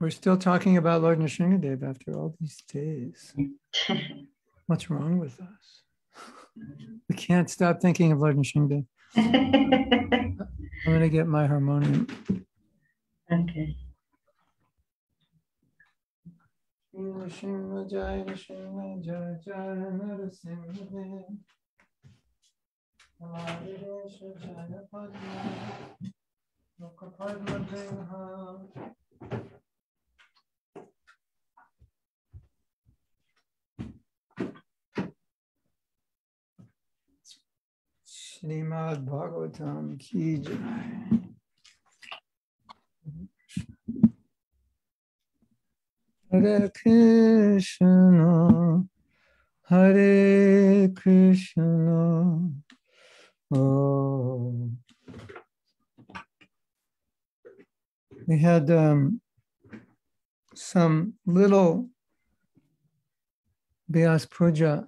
We're still talking about Lord Nrsingadev after all these days. What's wrong with us? We can't stop thinking of Lord Nrsingadev. I'm going to get my harmonium. okay. Nrsimha Jai Nrsimha Jai Jai Narasimha Amaderesha Jaya Padma Lokapadma Deha Srimad Bhagavatam Ki Jai Hare Krishna, Hare Krishna. Oh. We had um, some little Vyas Puja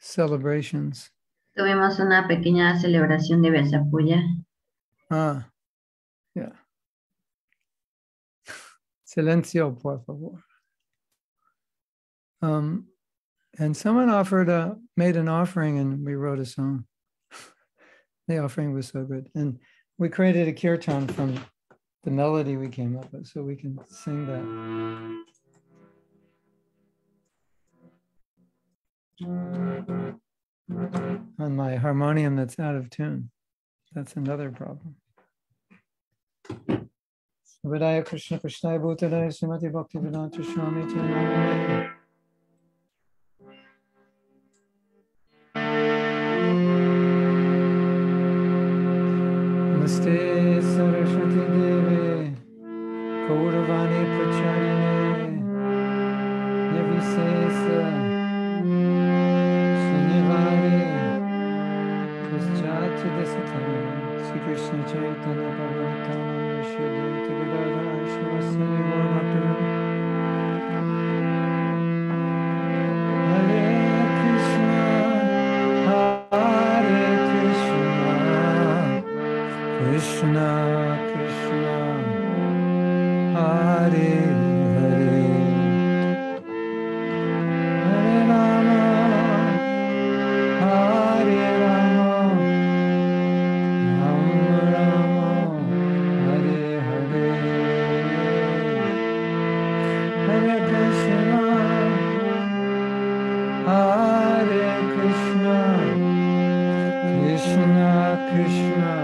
celebrations. Tuvimos una pequeña celebración de Besapuya. Ah, yeah. Silencio, por favor. Um, and someone offered a made an offering, and we wrote a song. the offering was so good, and we created a kirtan from the melody we came up with, so we can sing that. On my harmonium that's out of tune. That's another problem. Krishna Bhutadaya Srimati Bhakti Vedanta Swami. Namaste Saraswati Devi Gauravani Pracharine Yavisesa Paschati Desatana Sri Krishna Chaitanya Bhagavatam Shri Advaita Gadadhara Srimati Gaurabhakta Hare Krishna Hare Krishna Krishna Krishna Hare Hare Hare Krishna Krishna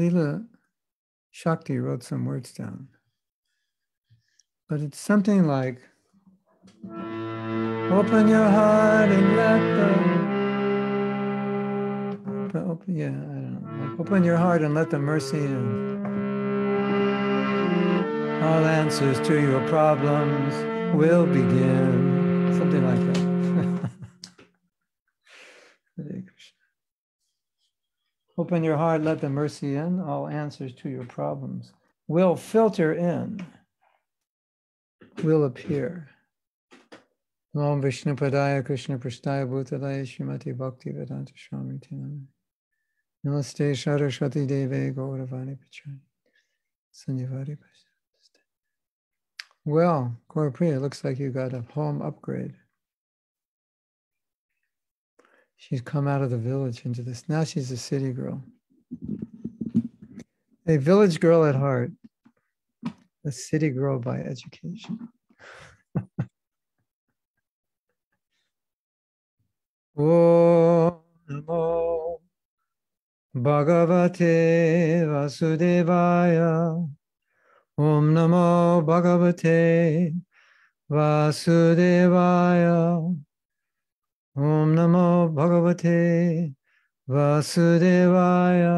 Leela Shakti wrote some words down, but it's something like Open your heart and let the open, yeah, I don't know. Like open your heart and let the mercy in. All answers to your problems will begin. Something like that. Hare Krishna. Open your heart, let the mercy in. All answers to your problems will filter in, will appear. Om Vishnu Padaya Krishna Prasthaya Bhutalaya Shrimati Bhakti Vedanta Swami Tinam. Namaste Saraswati Deve Gauravani Pachani. Sanyavari Well, Gaurapriya, it looks like you got a home upgrade. She's come out of the village into this. Now she's a city girl. A village girl at heart, a city girl by education. Om Namo Bhagavate Vasudevaya. Om Namo Bhagavate Vasudevaya. Om Namo Bhagavate Vasudevaya.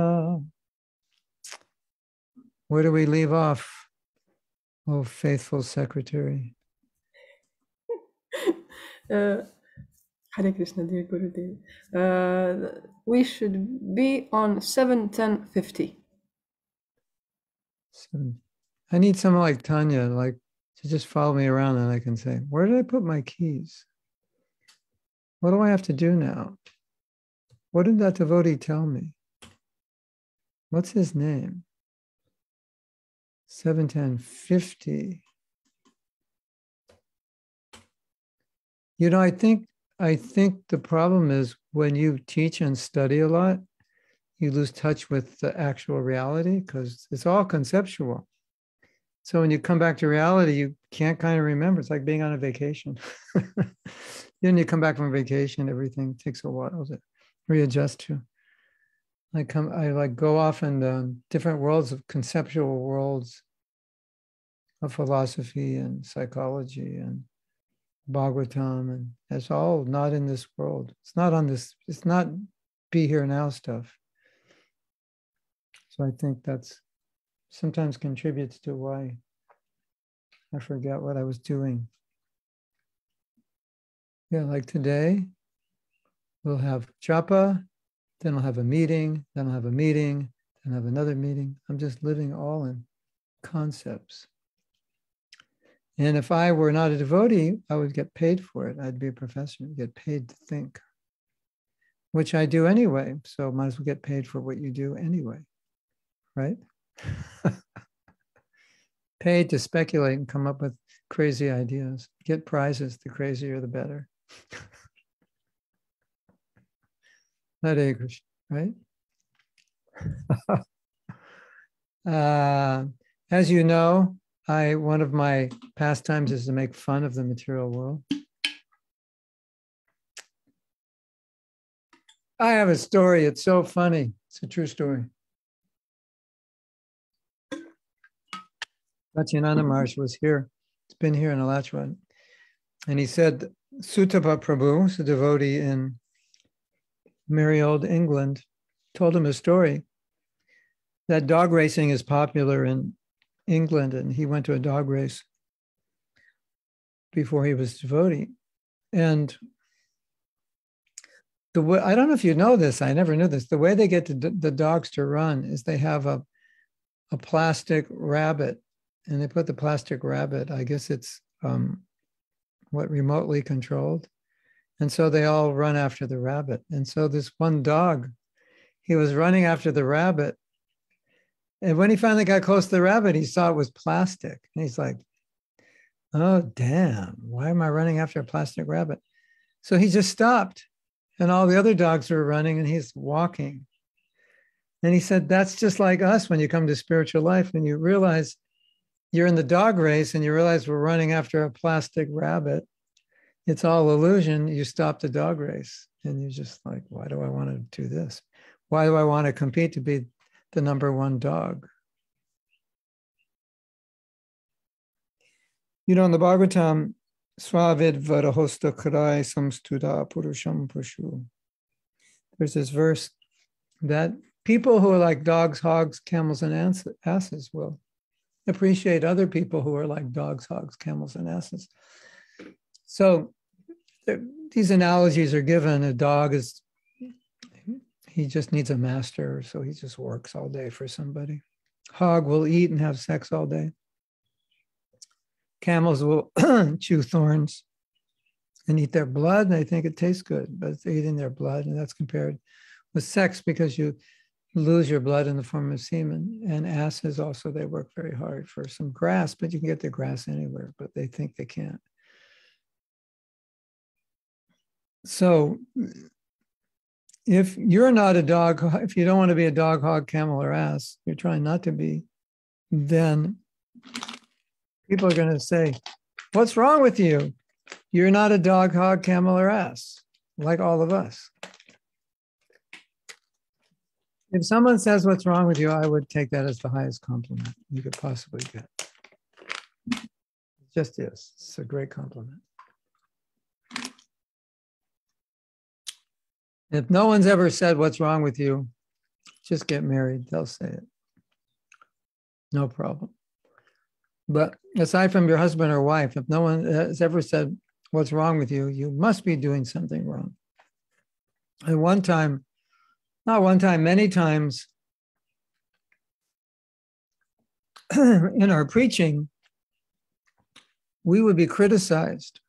Where do we leave off? Oh, faithful secretary. Uh, Hare Krishna, dear Gurudev. Uh, we should be on 7, 10, 50. Seven. I need someone like Tanya, like to just follow me around and I can say, where did I put my keys? What do I have to do now? What did that devotee tell me? What's his name? 71050. You know, I think I think the problem is when you teach and study a lot, you lose touch with the actual reality because it's all conceptual. So when you come back to reality, you can't kind of remember. It's like being on a vacation. then you come back from vacation, everything takes a while to readjust to. I come, I like go off in the different worlds of conceptual worlds of philosophy and psychology and Bhagavatam, and it's all not in this world. It's not on this, it's not be here now stuff. So I think that's sometimes contributes to why I forget what I was doing. Yeah, like today, we'll have japa, then I'll have a meeting, then I'll have a meeting, then I'll have another meeting. I'm just living all in concepts. And if I were not a devotee, I would get paid for it. I'd be a professor, get paid to think, which I do anyway. So might as well get paid for what you do anyway, right? paid to speculate and come up with crazy ideas. Get prizes. The crazier, the better. Hare Krishna, right? uh, as you know, I one of my pastimes is to make fun of the material world. I have a story. It's so funny. It's a true story. Satyananda Maharaj was here. It's been here in Alachua. And he said, Sutapa Prabhu, a devotee in merry old England, told him a story that dog racing is popular in England and he went to a dog race before he was devotee. And the way, I don't know if you know this, I never knew this. The way they get the, the dogs to run is they have a, a plastic rabbit and they put the plastic rabbit, I guess it's um, what remotely controlled. And so they all run after the rabbit. And so this one dog, he was running after the rabbit. And when he finally got close to the rabbit, he saw it was plastic. And he's like, oh, damn, why am I running after a plastic rabbit? So he just stopped. And all the other dogs were running and he's walking. And he said, That's just like us when you come to spiritual life, and you realize you're in the dog race and you realize we're running after a plastic rabbit. It's all illusion. You stop the dog race and you're just like, Why do I want to do this? Why do I want to compete to be the number one dog? You know, in the Bhagavatam, Swavid Varahosta Karai Samstuda Purusham Pushu. There's this verse that people who are like dogs, hogs, camels, and asses will appreciate other people who are like dogs, hogs, camels, and asses. So these analogies are given. A dog is, he just needs a master, so he just works all day for somebody. Hog will eat and have sex all day. Camels will chew thorns and eat their blood, and they think it tastes good, but it's eating their blood, and that's compared with sex because you lose your blood in the form of semen. And asses also, they work very hard for some grass, but you can get the grass anywhere, but they think they can't. So if you're not a dog, if you don't want to be a dog, hog, camel, or ass, you're trying not to be, then people are going to say, What's wrong with you? You're not a dog, hog, camel, or ass, like all of us. If someone says what's wrong with you, I would take that as the highest compliment you could possibly get. It just is. It's a great compliment. If no one's ever said what's wrong with you, just get married. They'll say it. No problem. But aside from your husband or wife, if no one uh, has ever said what's wrong with you, you must be doing something wrong. And one time, not one time, many times in our preaching, we would be criticized.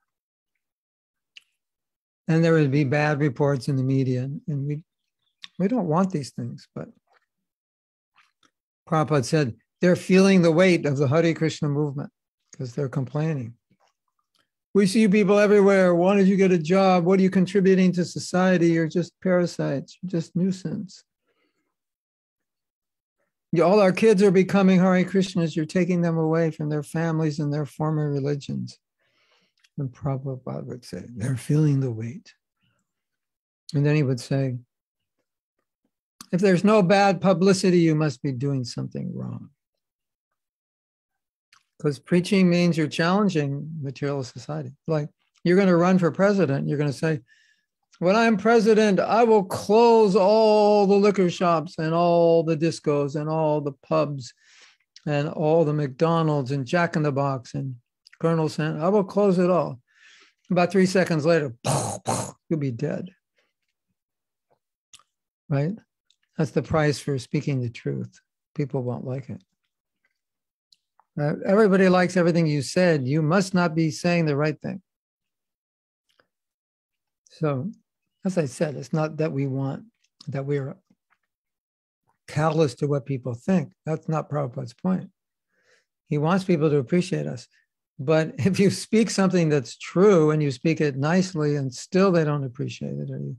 And there would be bad reports in the media. And we, we don't want these things. But Prabhupada said they're feeling the weight of the Hare Krishna movement because they're complaining. We see people everywhere. Why did you get a job? What are you contributing to society? You're just parasites, you're just nuisance. All our kids are becoming Hare Krishnas. You're taking them away from their families and their former religions. And Prabhupada would say, they're feeling the weight. And then he would say, if there's no bad publicity, you must be doing something wrong because preaching means you're challenging material society. Like you're going to run for president, you're going to say, when I'm president, I will close all the liquor shops and all the discos and all the pubs and all the McDonald's and Jack in the Box and Colonel Sanders. I will close it all. About three seconds later, you'll be dead. Right? That's the price for speaking the truth. People won't like it. Uh, everybody likes everything you said. You must not be saying the right thing. So, as I said, it's not that we want that we're callous to what people think. That's not Prabhupada's point. He wants people to appreciate us. But if you speak something that's true and you speak it nicely and still they don't appreciate it, or you,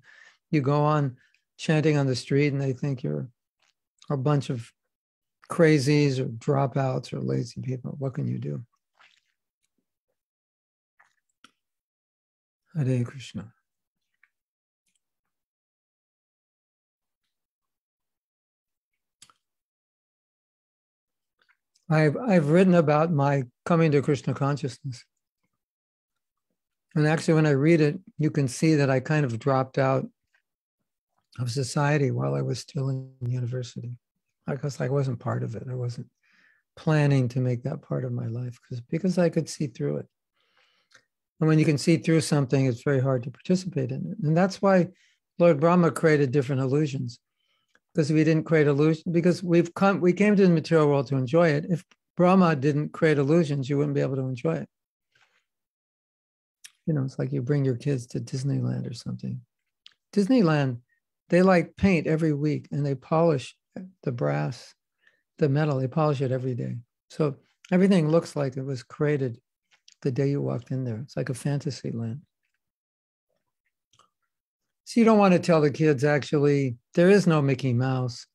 you go on chanting on the street and they think you're a bunch of crazies or dropouts or lazy people. What can you do? Hare Krishna. I've, I've written about my coming to Krishna consciousness. And actually, when I read it, you can see that I kind of dropped out of society while I was still in university because I wasn't part of it. I wasn't planning to make that part of my life because because I could see through it. And when you can see through something, it's very hard to participate in it. And that's why Lord Brahma created different illusions. Because we didn't create illusions, because we've come, we came to the material world to enjoy it. If Brahma didn't create illusions, you wouldn't be able to enjoy it. You know, it's like you bring your kids to Disneyland or something. Disneyland, they like paint every week and they polish the brass, the metal, they polish it every day. So everything looks like it was created the day you walked in there. It's like a fantasy land. So you don't want to tell the kids actually there is no Mickey Mouse.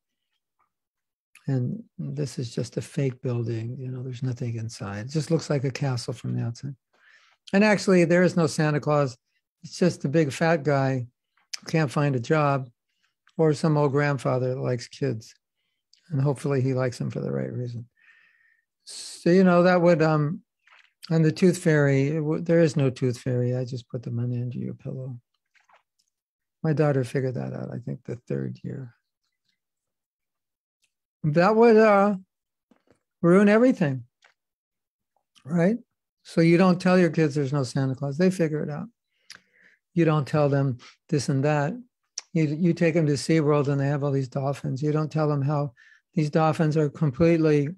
And this is just a fake building. You know, there's nothing inside. It just looks like a castle from the outside. And actually, there is no Santa Claus. It's just a big fat guy who can't find a job or some old grandfather that likes kids. And hopefully he likes them for the right reason. So, you know, that would, um, and the tooth fairy, there is no tooth fairy. I just put the money under your pillow. My daughter figured that out, I think, the third year. That would uh, ruin everything, right? So you don't tell your kids there's no Santa Claus. They figure it out. You don't tell them this and that. You, you take them to SeaWorld and they have all these dolphins. You don't tell them how these dolphins are completely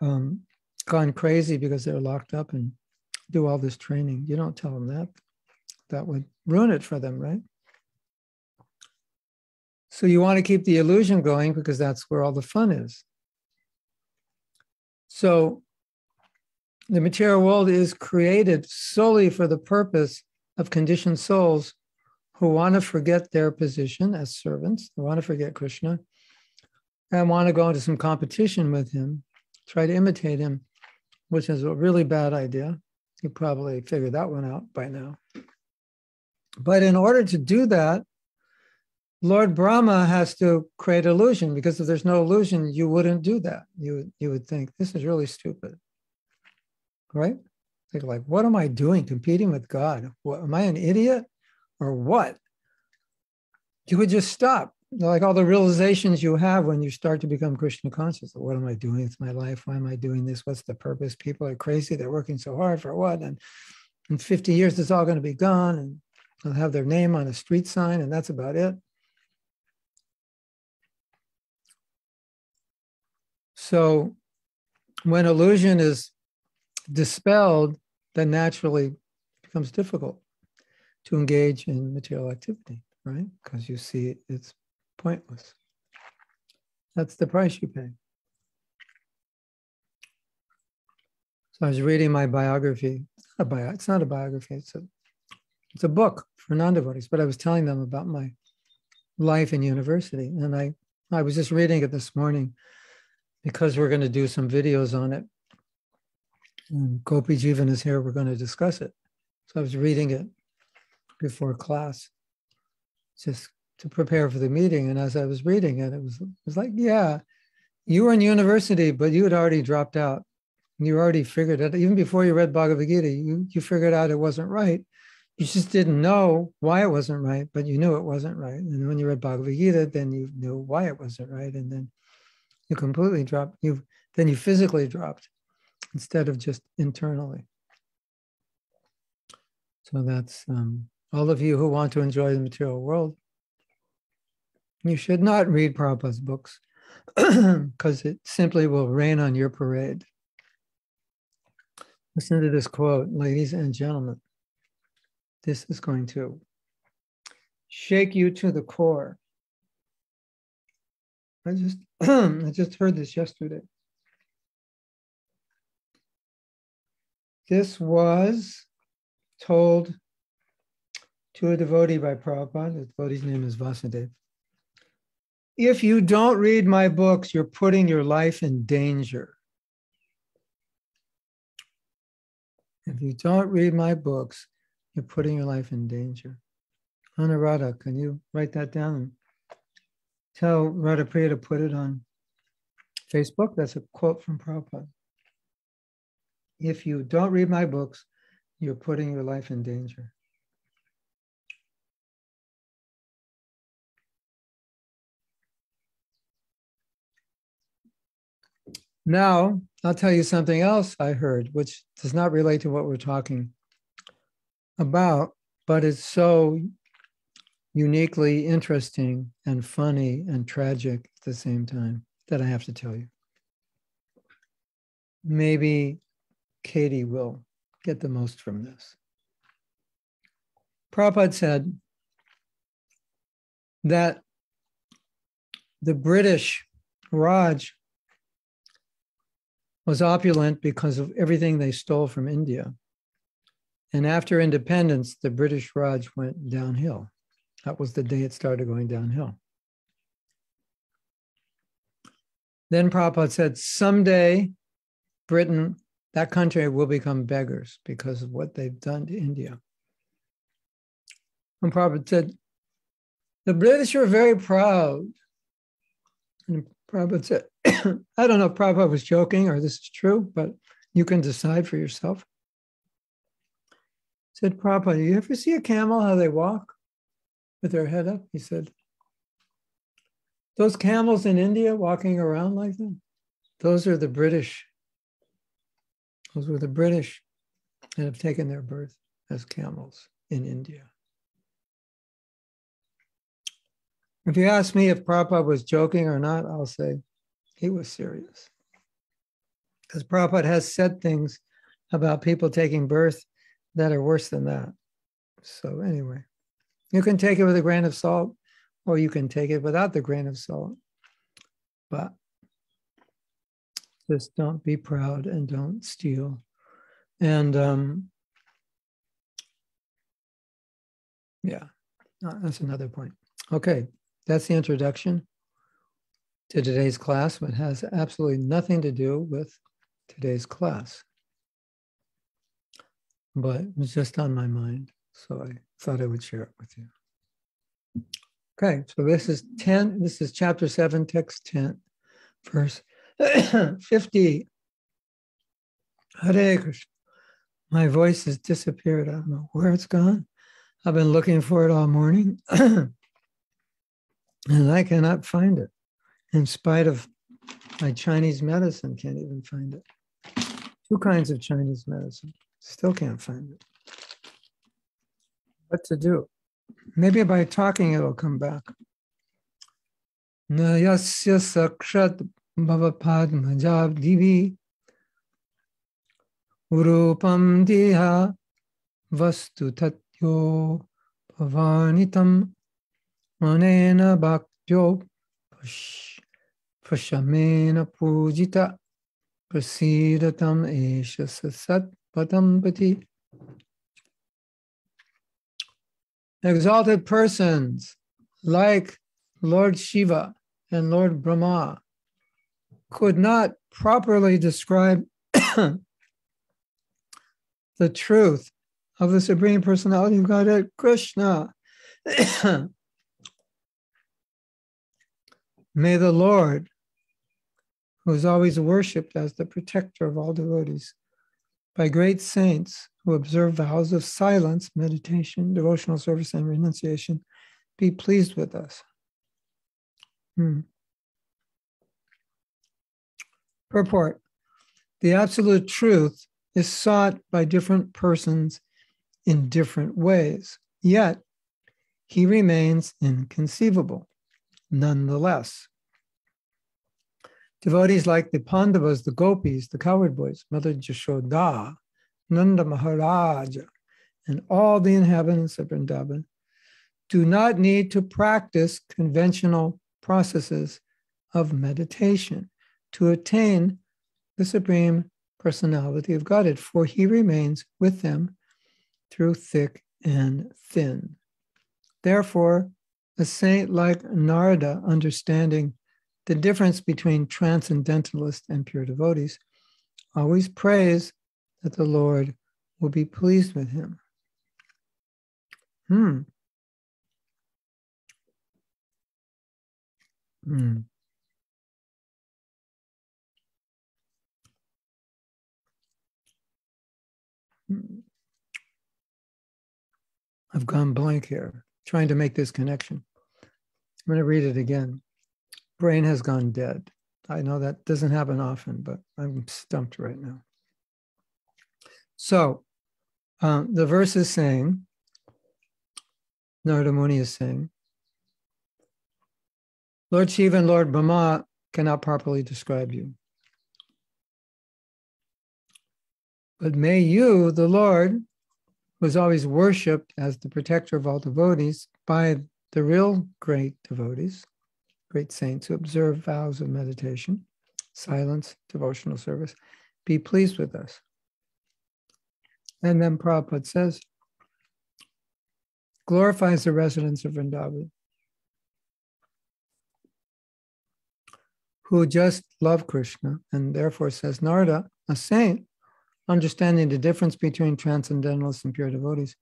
um, gone crazy because they're locked up and do all this training. You don't tell them that. That would ruin it for them, right? So you want to keep the illusion going because that's where all the fun is. So the material world is created solely for the purpose of conditioned souls who want to forget their position as servants, they want to forget Krishna, and want to go into some competition with him, try to imitate him, which is a really bad idea. You probably figured that one out by now. But in order to do that, Lord Brahma has to create illusion because if there's no illusion, you wouldn't do that. You, you would think, this is really stupid. Right? Think like, what am I doing competing with God? What, am I an idiot or what? You would just stop. Like all the realizations you have when you start to become Krishna conscious. What am I doing with my life? Why am I doing this? What's the purpose? People are crazy. They're working so hard for what? And in 50 years, it's all going to be gone. And they'll have their name on a street sign, and that's about it. So when illusion is dispelled, then naturally becomes difficult to engage in material activity, right? Because you see it's pointless. That's the price you pay. So I was reading my biography. It's not a, bio, it's not a biography, it's a, it's a book for non-devotees, but I was telling them about my life in university. And I, I was just reading it this morning because we're going to do some videos on it. And Gopi Jivan is here, we're going to discuss it. So I was reading it before class, just to prepare for the meeting. And as I was reading it, it was, it was like, yeah, you were in university, but you had already dropped out. You already figured it, even before you read Bhagavad Gita, you, you figured out it wasn't right. You just didn't know why it wasn't right, but you knew it wasn't right. And when you read Bhagavad Gita, then you knew why it wasn't right. And then you completely dropped you then you physically dropped instead of just internally so that's um, all of you who want to enjoy the material world you should not read Prabhupada's books because it simply will rain on your parade. Listen to this quote, ladies and gentlemen. This is going to shake you to the core. I just I just heard this yesterday. This was told to a devotee by Prabhupada. The devotee's name is Vasudev. If you don't read my books, you're putting your life in danger. If you don't read my books, you're putting your life in danger. Anuradha, can you write that down And tell Radhapriya to put it on Facebook. That's a quote from Prabhupada. If you don't read my books, you're putting your life in danger. Now, I'll tell you something else I heard, which does not relate to what we're talking about, but it's so uniquely interesting and funny and tragic at the same time that I have to tell you. Maybe Katie will get the most from this. Prabhupada said that the British Raj was opulent because of everything they stole from India. And after independence, the British Raj went downhill. That was the day it started going downhill. Then Prabhupada said, someday Britain, that country will become beggars because of what they've done to India. And Prabhupada said, the British are very proud. And Prabhupada said, I don't know if Prabhupada was joking or this is true, but you can decide for yourself. Said Prabhupada, you ever see a camel how they walk with their head up? He said, those camels in India walking around like that, those are the British. Those were the British that have taken their birth as camels in India. If you ask me if Prabhupada was joking or not, I'll say he was serious. Because Prabhupada has said things about people taking birth that are worse than that. So, anyway, you can take it with a grain of salt, or you can take it without the grain of salt. But just don't be proud and don't steal. And um, yeah, uh, that's another point. Okay, that's the introduction to today's class, but has absolutely nothing to do with today's class. But it was just on my mind, so I thought I would share it with you. Okay, so this is 10, this is chapter 7, text 10, verse 50. Hare Krishna. My voice has disappeared. I don't know where it's gone. I've been looking for it all morning. and I cannot find it. In spite of my Chinese medicine, can't even find it. Two kinds of Chinese medicine, still can't find it. What to do? Maybe by talking it'll come back. Nayasya sakshat urupam diha vastu tatyo bhavanitam Manena bhaktyo pashamena pujita prasidatam esha sasat padampati. Exalted persons like Lord Shiva and Lord Brahma could not properly describe the truth of the Supreme Personality of Godhead, Krishna. May the Lord, who is always worshipped as the protector of all devotees, by great saints who observe vows of silence, meditation, devotional service, and renunciation, be pleased with us. Hmm. Purport The absolute truth is sought by different persons in different ways, yet he remains inconceivable nonetheless. Devotees like the Pandavas, the Gopis, the cowherd boys, Mother Jashoda, Nanda Maharaja, and all the inhabitants of Vrindavan do not need to practice conventional processes of meditation to attain the Supreme Personality of Godhead, for he remains with them through thick and thin. Therefore, a saint like Narada, understanding the difference between transcendentalists and pure devotees, always prays that the Lord will be pleased with him. Hmm. Hmm. hmm. I've gone blank here trying to make this connection. I'm going to read it again. Brain has gone dead. I know that doesn't happen often, but I'm stumped right now. So uh, the verse is saying, Narada Muni is saying, Lord Shiva and Lord Brahma cannot properly describe you. But may you, the Lord, who is always worshipped as the protector of all devotees by the real great devotees, great saints who observe vows of meditation, silence, devotional service, be pleased with us. And then Prabhupada says, glorifies the residents of Vrindavan who just love Krishna and therefore says, Narada, a saint, understanding the difference between transcendentalists and pure devotees,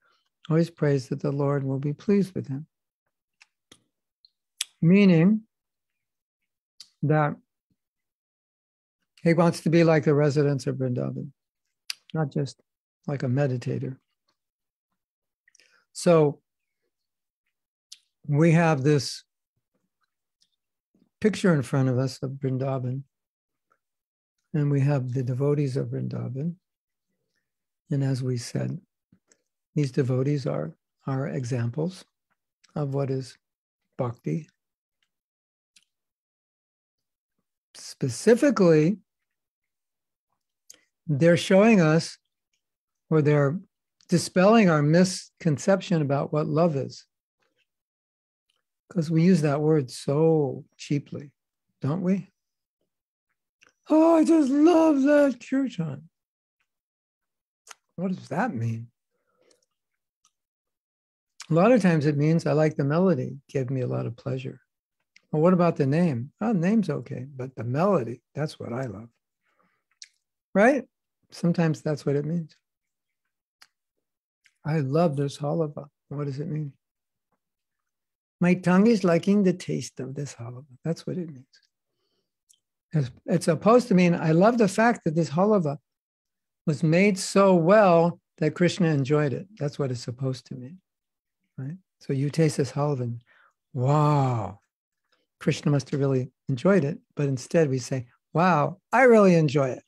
always prays that the Lord will be pleased with him. Meaning that he wants to be like the residents of Vrindavan, not just like a meditator. So we have this picture in front of us of Vrindavan, and we have the devotees of Vrindavan. And as we said, these devotees are, are examples of what is bhakti. Specifically, they're showing us or they're dispelling our misconception about what love is. Because we use that word so cheaply, don't we? Oh, I just love that kirtan. What does that mean? A lot of times it means I like the melody, gave me a lot of pleasure. Well, what about the name? Oh, name's okay, but the melody, that's what I love. Right? Sometimes that's what it means. I love this halava. What does it mean? My tongue is liking the taste of this halava. That's what it means. It's, it's supposed to mean I love the fact that this halava was made so well that Krishna enjoyed it. That's what it's supposed to mean, right? So you taste this halava, and wow, Krishna must have really enjoyed it. But instead, we say, wow, I really enjoy it.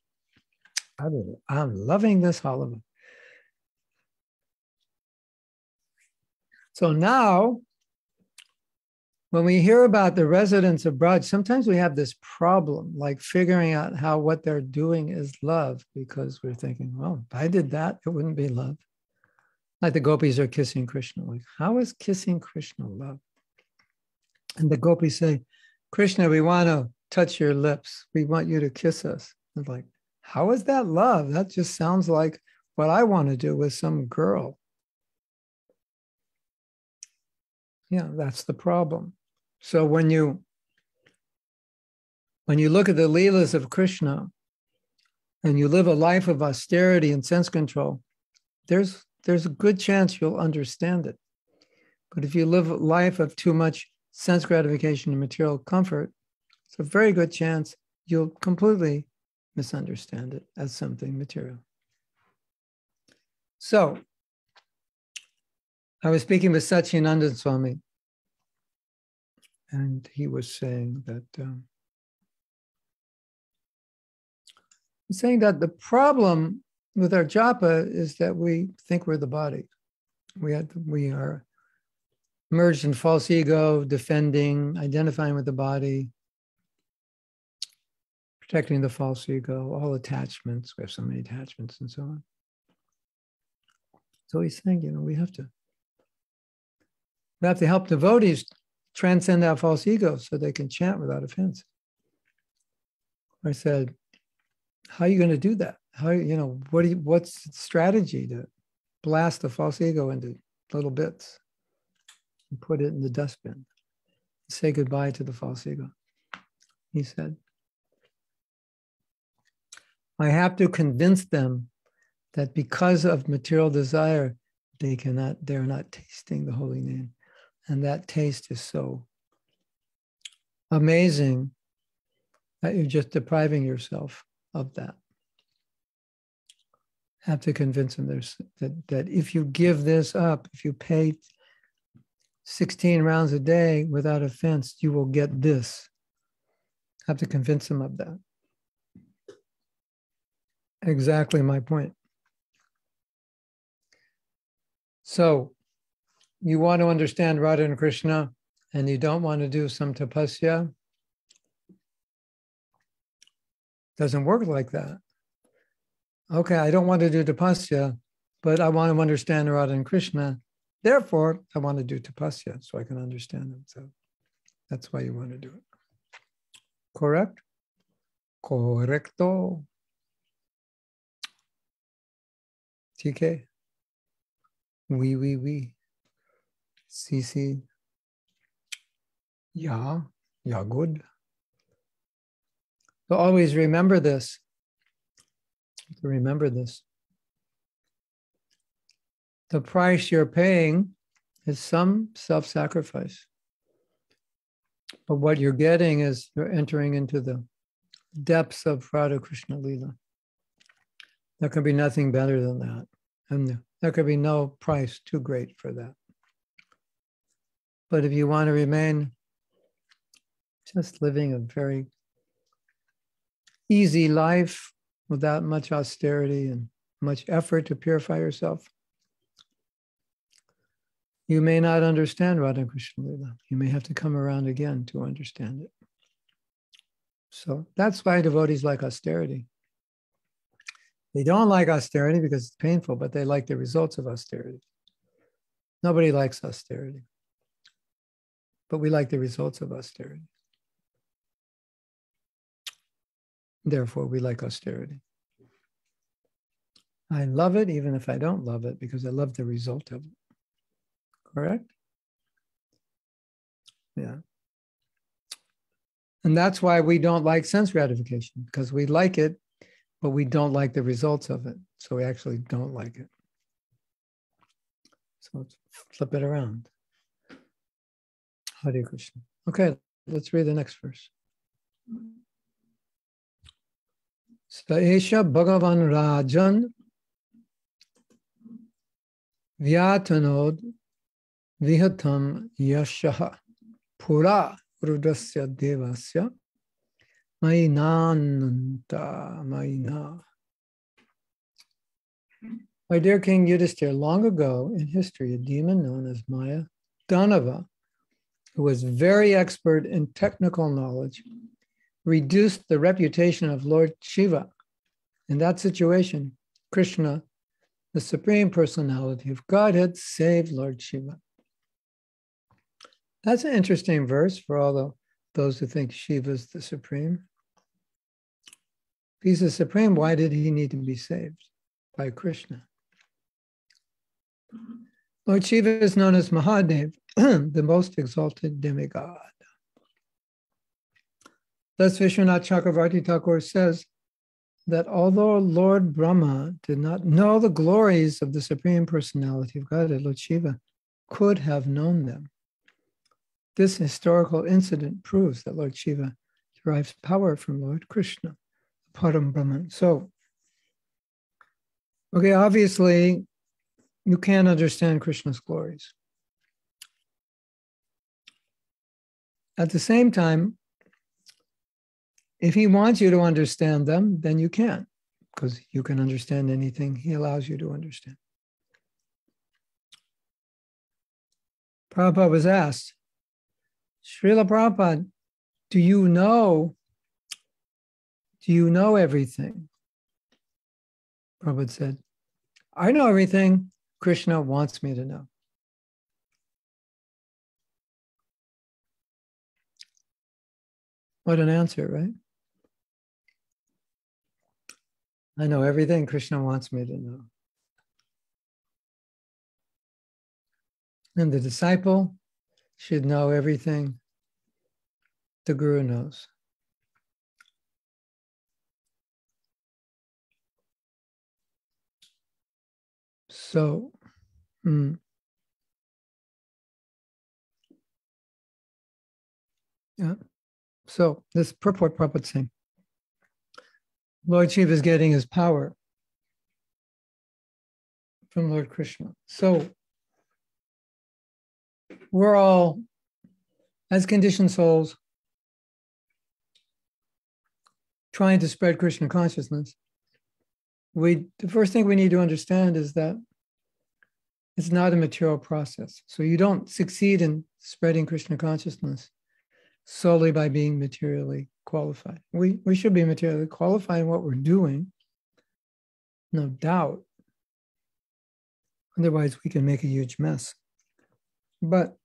I'm loving this halava. So now, when we hear about the residents of Braj, sometimes we have this problem, like figuring out how what they're doing is love, because we're thinking, well, if I did that, it wouldn't be love. Like the gopis are kissing Krishna. Like, how is kissing Krishna love? And the gopis say, Krishna, we want to touch your lips. We want you to kiss us. It's like, how is that love? That just sounds like what I want to do with some girl. Yeah, that's the problem. So when you when you look at the leelas of Krishna and you live a life of austerity and sense control, there's there's a good chance you'll understand it. But if you live a life of too much sense gratification and material comfort, it's a very good chance you'll completely misunderstand it as something material. So, I was speaking with Sacinandana Swami, and he was saying that um, saying that the problem with our japa is that we think we're the body. We had we are merged in false ego, defending, identifying with the body, protecting the false ego, all attachments. We have so many attachments and so on. So he's saying, you know, we have to we have to help devotees transcend that false ego so they can chant without offense. I said, how are you going to do that? How, you know, what do you, what's the strategy to blast the false ego into little bits and put it in the dustbin? Say goodbye to the false ego. He said, I have to convince them that because of material desire, they cannot, they're not tasting the holy name. And that taste is so amazing that you're just depriving yourself of that. Have to convince them that, that if you give this up, if you pay 16 rounds a day without offense, you will get this. Have to convince them of that. Exactly my point. So you want to understand Radha and Krishna and you don't want to do some tapasya, doesn't work like that. Okay, I don't want to do tapasya, but I want to understand Radha and Krishna. Therefore, I want to do tapasya so I can understand them. So that's why you want to do it. Correct? Correcto. TK? We, we, oui. CC. Yeah, yeah, good. So always remember this. Remember this. The price you're paying is some self sacrifice. But what you're getting is you're entering into the depths of Radha Krishna Lila. There can be nothing better than that. And there could be no price too great for that. But if you want to remain just living a very easy life without much austerity and much effort to purify yourself, you may not understand Radha Krishna Lila. You may have to come around again to understand it. So that's why devotees like austerity. They don't like austerity because it's painful, but they like the results of austerity. Nobody likes austerity, but we like the results of austerity. Therefore, we like austerity. I love it even if I don't love it because I love the result of it. Correct? Yeah. And that's why we don't like sense gratification because we like it, but we don't like the results of it. So we actually don't like it. So let's flip it around. Hare Krishna. Okay, let's read the next verse. Saesha Bhagavan Rajan Vyatanod My dear King Yudhisthira, long ago in history, a demon known as Maya Danava, who was very expert in technical knowledge, reduced the reputation of Lord Shiva. In that situation, Krishna, the Supreme Personality of Godhead, saved Lord Shiva. That's an interesting verse for all the, those who think Shiva is the Supreme. If he's the Supreme, why did he need to be saved by Krishna? Lord Shiva is known as Mahadev, the most exalted demigod. Thus, Vishwanath Chakravarti Thakur says that although Lord Brahma did not know the glories of the Supreme Personality of Godhead, Lord Shiva could have known them. This historical incident proves that Lord Shiva derives power from Lord Krishna, the Param Brahman. So, okay, obviously, you can't understand Krishna's glories. At the same time, if he wants you to understand them, then you can, because you can understand anything he allows you to understand. Prabhupada was asked, Srila Prabhupada, do you know? Do you know everything? Prabhupada said, I know everything Krishna wants me to know. What an answer, right? I know everything Krishna wants me to know. And the disciple should know everything the Guru knows. So, mm, yeah. So this purport Prabhupada saying, Lord Shiva is getting his power from Lord Krishna. So we're all, as conditioned souls, trying to spread Krishna consciousness. We the first thing we need to understand is that it's not a material process. So you don't succeed in spreading Krishna consciousness solely by being materially qualified. We we should be materially qualified in what we're doing, no doubt. Otherwise, we can make a huge mess. But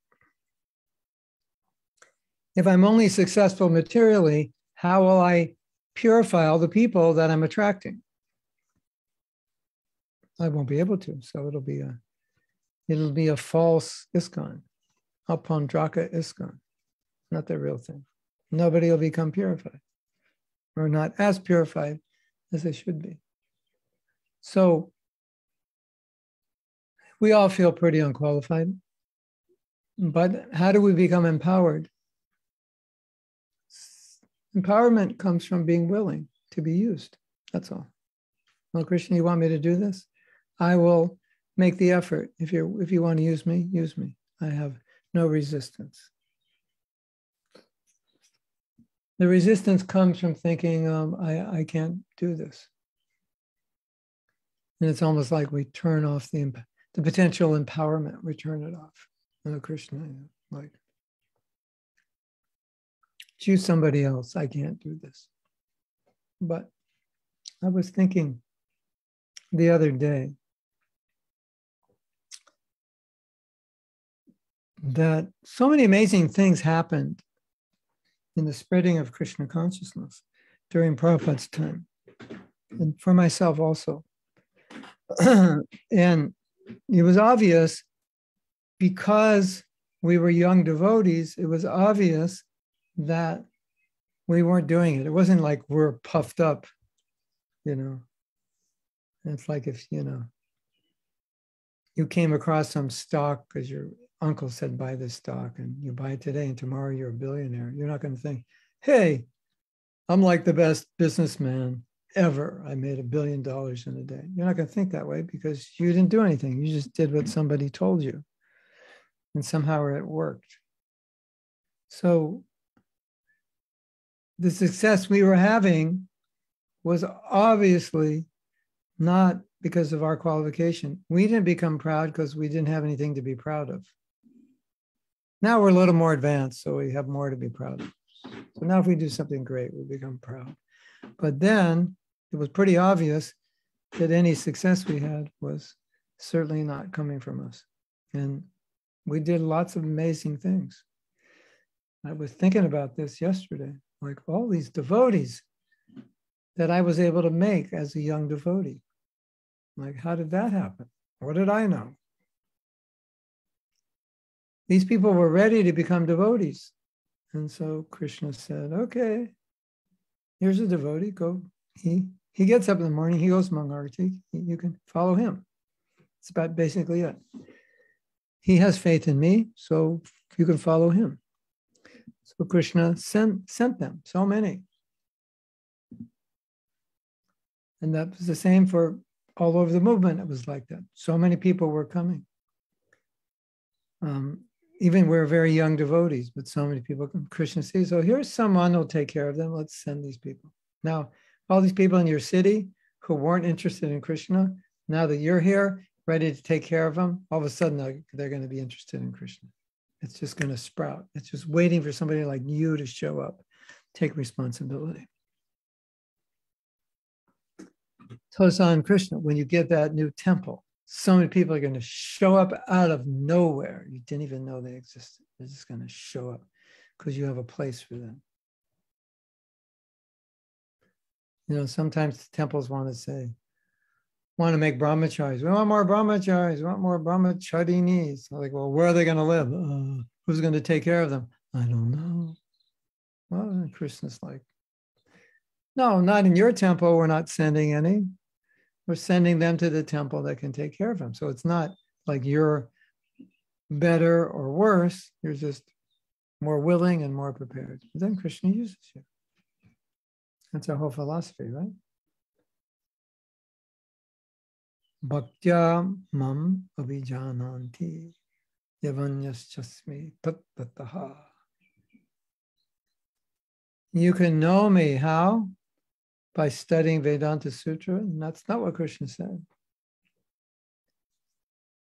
if I'm only successful materially, how will I purify all the people that I'm attracting? I won't be able to. So it'll be a it'll be a false ISKCON, a Paundraka ISKCON, not the real thing. Nobody will become purified or not as purified as they should be. So we all feel pretty unqualified. But how do we become empowered? Empowerment comes from being willing to be used. That's all. Well, Krishna, you want me to do this? I will make the effort. If you if you want to use me, use me. I have no resistance. The resistance comes from thinking, um, I, I can't do this. And it's almost like we turn off the, the potential empowerment, we turn it off. Oh, Krishna, like, choose somebody else. I can't do this. But I was thinking the other day that so many amazing things happened in the spreading of Krishna consciousness during Prabhupada's time, and for myself also. and it was obvious because we were young devotees, it was obvious that we weren't doing it. It wasn't like we're puffed up, you know. It's like if, you know, you came across some stock because your uncle said buy this stock and you buy it today and tomorrow you're a billionaire. You're not going to think, hey, I'm like the best businessman ever. I made a billion dollars in a day. You're not going to think that way because you didn't do anything. You just did what somebody told you. And somehow it worked. So the success we were having was obviously not because of our qualification. We didn't become proud because we didn't have anything to be proud of. Now we're a little more advanced, so we have more to be proud of. So now if we do something great, we become proud. But then it was pretty obvious that any success we had was certainly not coming from us. And we did lots of amazing things. I was thinking about this yesterday, like all these devotees that I was able to make as a young devotee. Like, how did that happen? What did I know? These people were ready to become devotees. And so Krishna said, okay, here's a devotee, go. He he gets up in the morning, he goes Mangarati, you can follow him. It's about basically it. He has faith in me, so you can follow him. So Krishna sent, sent them, so many. And that was the same for all over the movement. It was like that. So many people were coming. Um, even we're very young devotees, but so many people, come. Krishna sees, so here's someone who'll take care of them. Let's send these people. Now, all these people in your city who weren't interested in Krishna, now that you're here, ready to take care of them, all of a sudden they're, they're going to be interested in Krishna. It's just going to sprout. It's just waiting for somebody like you to show up, take responsibility. On Krishna. When you get that new temple, so many people are going to show up out of nowhere. You didn't even know they existed. They're just going to show up because you have a place for them. You know, sometimes temples want to say, want to make brahmacharis. We want more brahmacharis. We want more brahmacharinis. I'm like, well, where are they going to live? Uh, who's going to take care of them? I don't know. Well, Krishna's like, no, not in your temple. We're not sending any. We're sending them to the temple that can take care of them. So it's not like you're better or worse. You're just more willing and more prepared. But then Krishna uses you. That's our whole philosophy, right? You can know me how? By studying Vedanta Sutra. And that's not what Krishna said.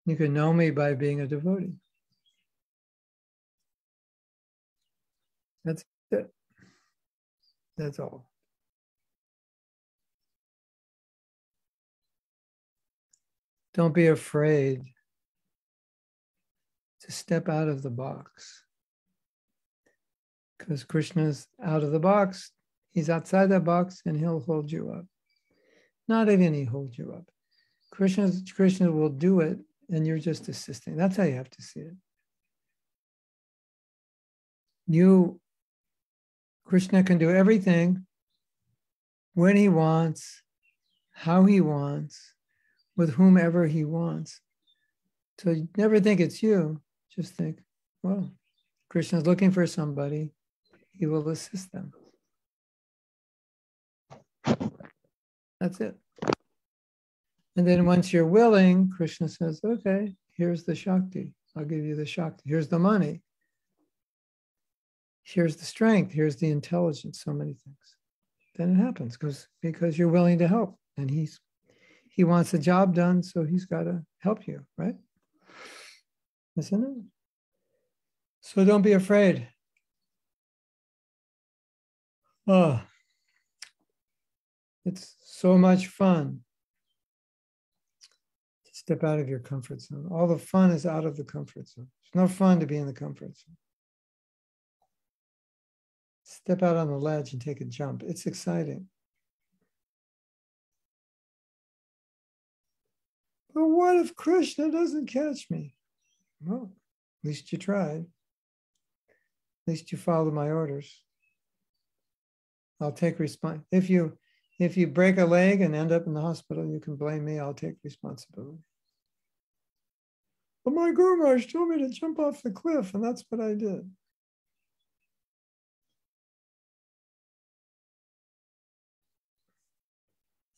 You can know me by being a devotee. That's it. That's all. Don't be afraid to step out of the box. Because Krishna's out of the box, he's outside that box and he'll hold you up. Not even he holds you up. Krishna, Krishna will do it and you're just assisting. That's how you have to see it. You, Krishna can do everything when he wants, how he wants, with whomever he wants. So never think it's you. Just think, well, Krishna's looking for somebody, he will assist them. That's it. And then once you're willing, Krishna says, okay, here's the Shakti. I'll give you the Shakti. Here's the money. Here's the strength. Here's the intelligence. So many things. Then it happens because because you're willing to help. And he's he wants the job done, so he's got to help you, right? Isn't it? So don't be afraid. Oh, it's so much fun to step out of your comfort zone. All the fun is out of the comfort zone. It's no fun to be in the comfort zone. Step out on the ledge and take a jump. It's exciting. But what if Krishna doesn't catch me? Well, at least you tried. At least you followed my orders. I'll take response. If you if you break a leg and end up in the hospital, you can blame me. I'll take responsibility. But my Guru Maharaj told me to jump off the cliff, and that's what I did.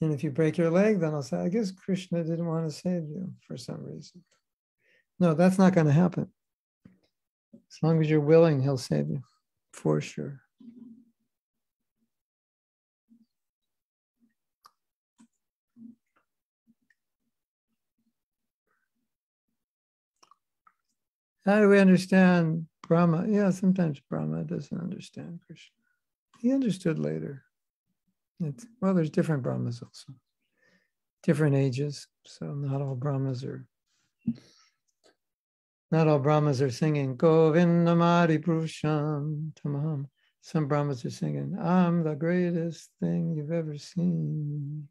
And if you break your leg, then I'll say, I guess Krishna didn't want to save you for some reason. No, that's not going to happen. As long as you're willing, he'll save you for sure. How do we understand Brahma? Yeah, sometimes Brahma doesn't understand Krishna. He understood later. It's, well, there's different Brahmas also, different ages. So not all Brahmas are. Not all Brahmas are singing Govindamari Purusham Tamam. Some Brahmas are singing, I'm the greatest thing you've ever seen.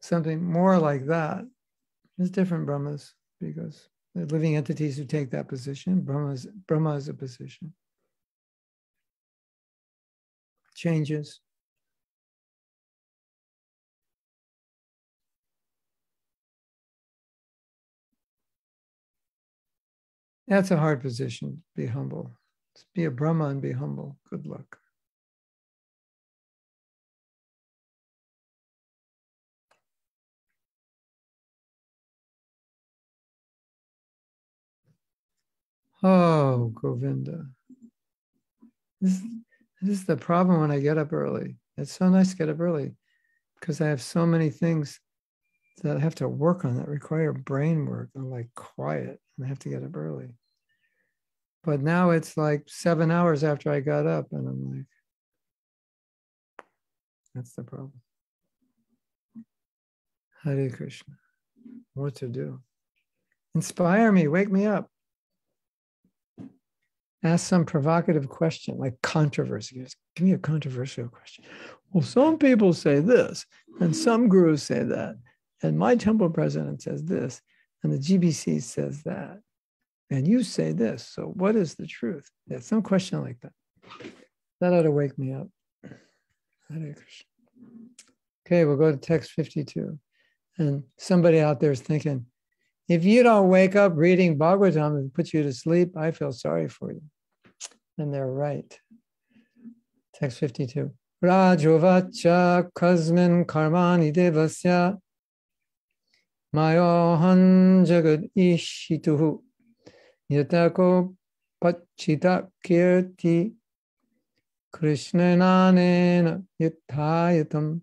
Something more like that. There's different Brahmas because the living entities who take that position. Brahma is, Brahma is a position. Changes. That's a hard position. Be humble. Be a Brahma and be humble. Good luck. Oh, Govinda. This is the problem when I get up early. It's so nice to get up early because I have so many things that I have to work on that require brain work. I'm like quiet and I have to get up early. But now it's like seven hours after I got up, and I'm like, that's the problem. Hare Krishna. What to do? Inspire me, wake me up ask some provocative question like controversy. Give me a controversial question. Well, some people say this, and some gurus say that, and my temple president says this, and the GBC says that, and you say this. So, what is the truth? Yeah, some question like that. That ought to wake me up. Okay, we'll go to text 52. And somebody out there is thinking, if you don't wake up reading Bhagavatam and put you to sleep, I feel sorry for you. And they're right. Text 52. Rajovacha kasmin karmani devasya mayohan jagad ishituhu yatako pachita kirti krishna krishnananena yathayatam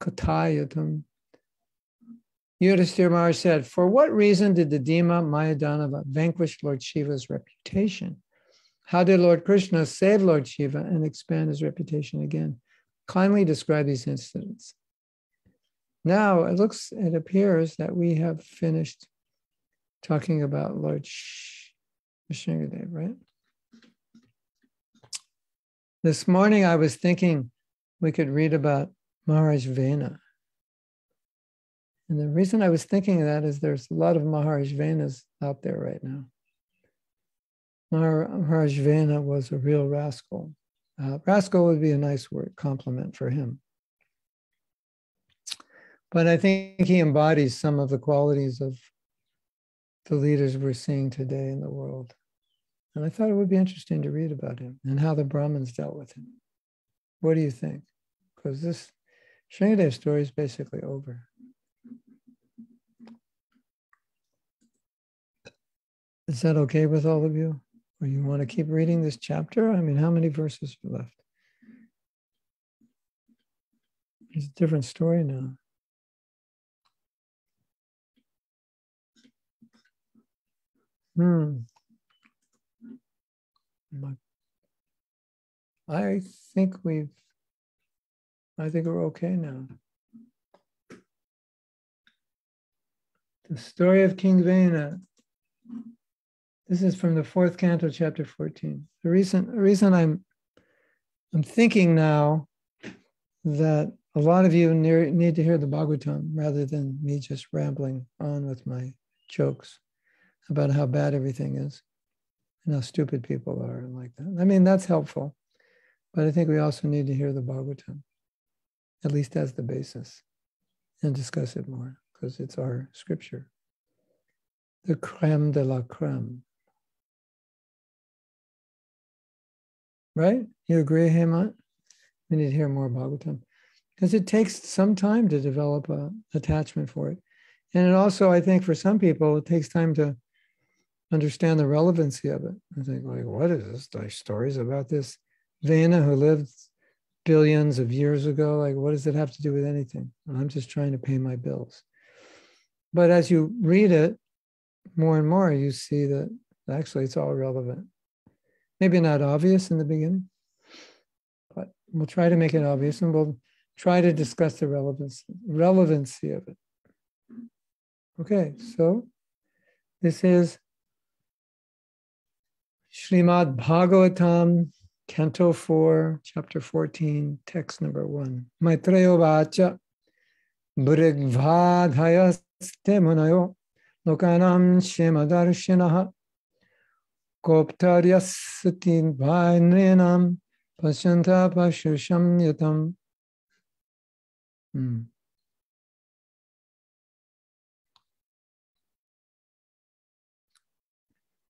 kathayatam Yudhisthira Maharaj said, For what reason did the Dima Mayadanava vanquish Lord Shiva's reputation? How did Lord Krishna save Lord Shiva and expand his reputation again? Kindly describe these incidents. now it looks, it appears that we have finished talking about Lord Nrsingadev, right? This morning I was thinking we could read about Maharaj Vena. And the reason I was thinking of that is there's a lot of Maharaj Venas out there right now. Maharaj Vena was a real rascal. Uh, rascal would be a nice word, compliment for him. But I think he embodies some of the qualities of the leaders we're seeing today in the world. And I thought it would be interesting to read about him and how the Brahmins dealt with him. What do you think? Because this Nrsingadev story is basically over. Is that okay with all of you? Or you want to keep reading this chapter? I mean, how many verses are left? It's a different story now. Hmm. I think we've, I think we're okay now. The story of King Vena. This is from the fourth canto, chapter 14. The reason, the reason I'm, I'm thinking now that a lot of you need to hear the Bhagavatam rather than me just rambling on with my jokes about how bad everything is and how stupid people are and like that. I mean, that's helpful. But I think we also need to hear the Bhagavatam, at least as the basis, and discuss it more because it's our scripture. The creme de la creme. Right? You agree, Hemant? We need to hear more about Bhagavatam because it takes some time to develop a attachment for it. And it also, I think, for some people, it takes time to understand the relevancy of it. I think, like, what is this? Like stories about this Vena who lived billions of years ago. Like, what does it have to do with anything? I'm just trying to pay my bills. But as you read it more and more, you see that actually it's all relevant. Maybe not obvious in the beginning, but we'll try to make it obvious and we'll try to discuss the relevance, relevancy of it. Okay, so this is Srimad Bhagavatam, Canto 4, Chapter 14, text number 1. Maitreyo Vacha Brigvadhayaste Munayo Lokanam Shemadarshinah Goptaryasatin Vainrinam Pasyanta Pashusham Yatam. Hmm.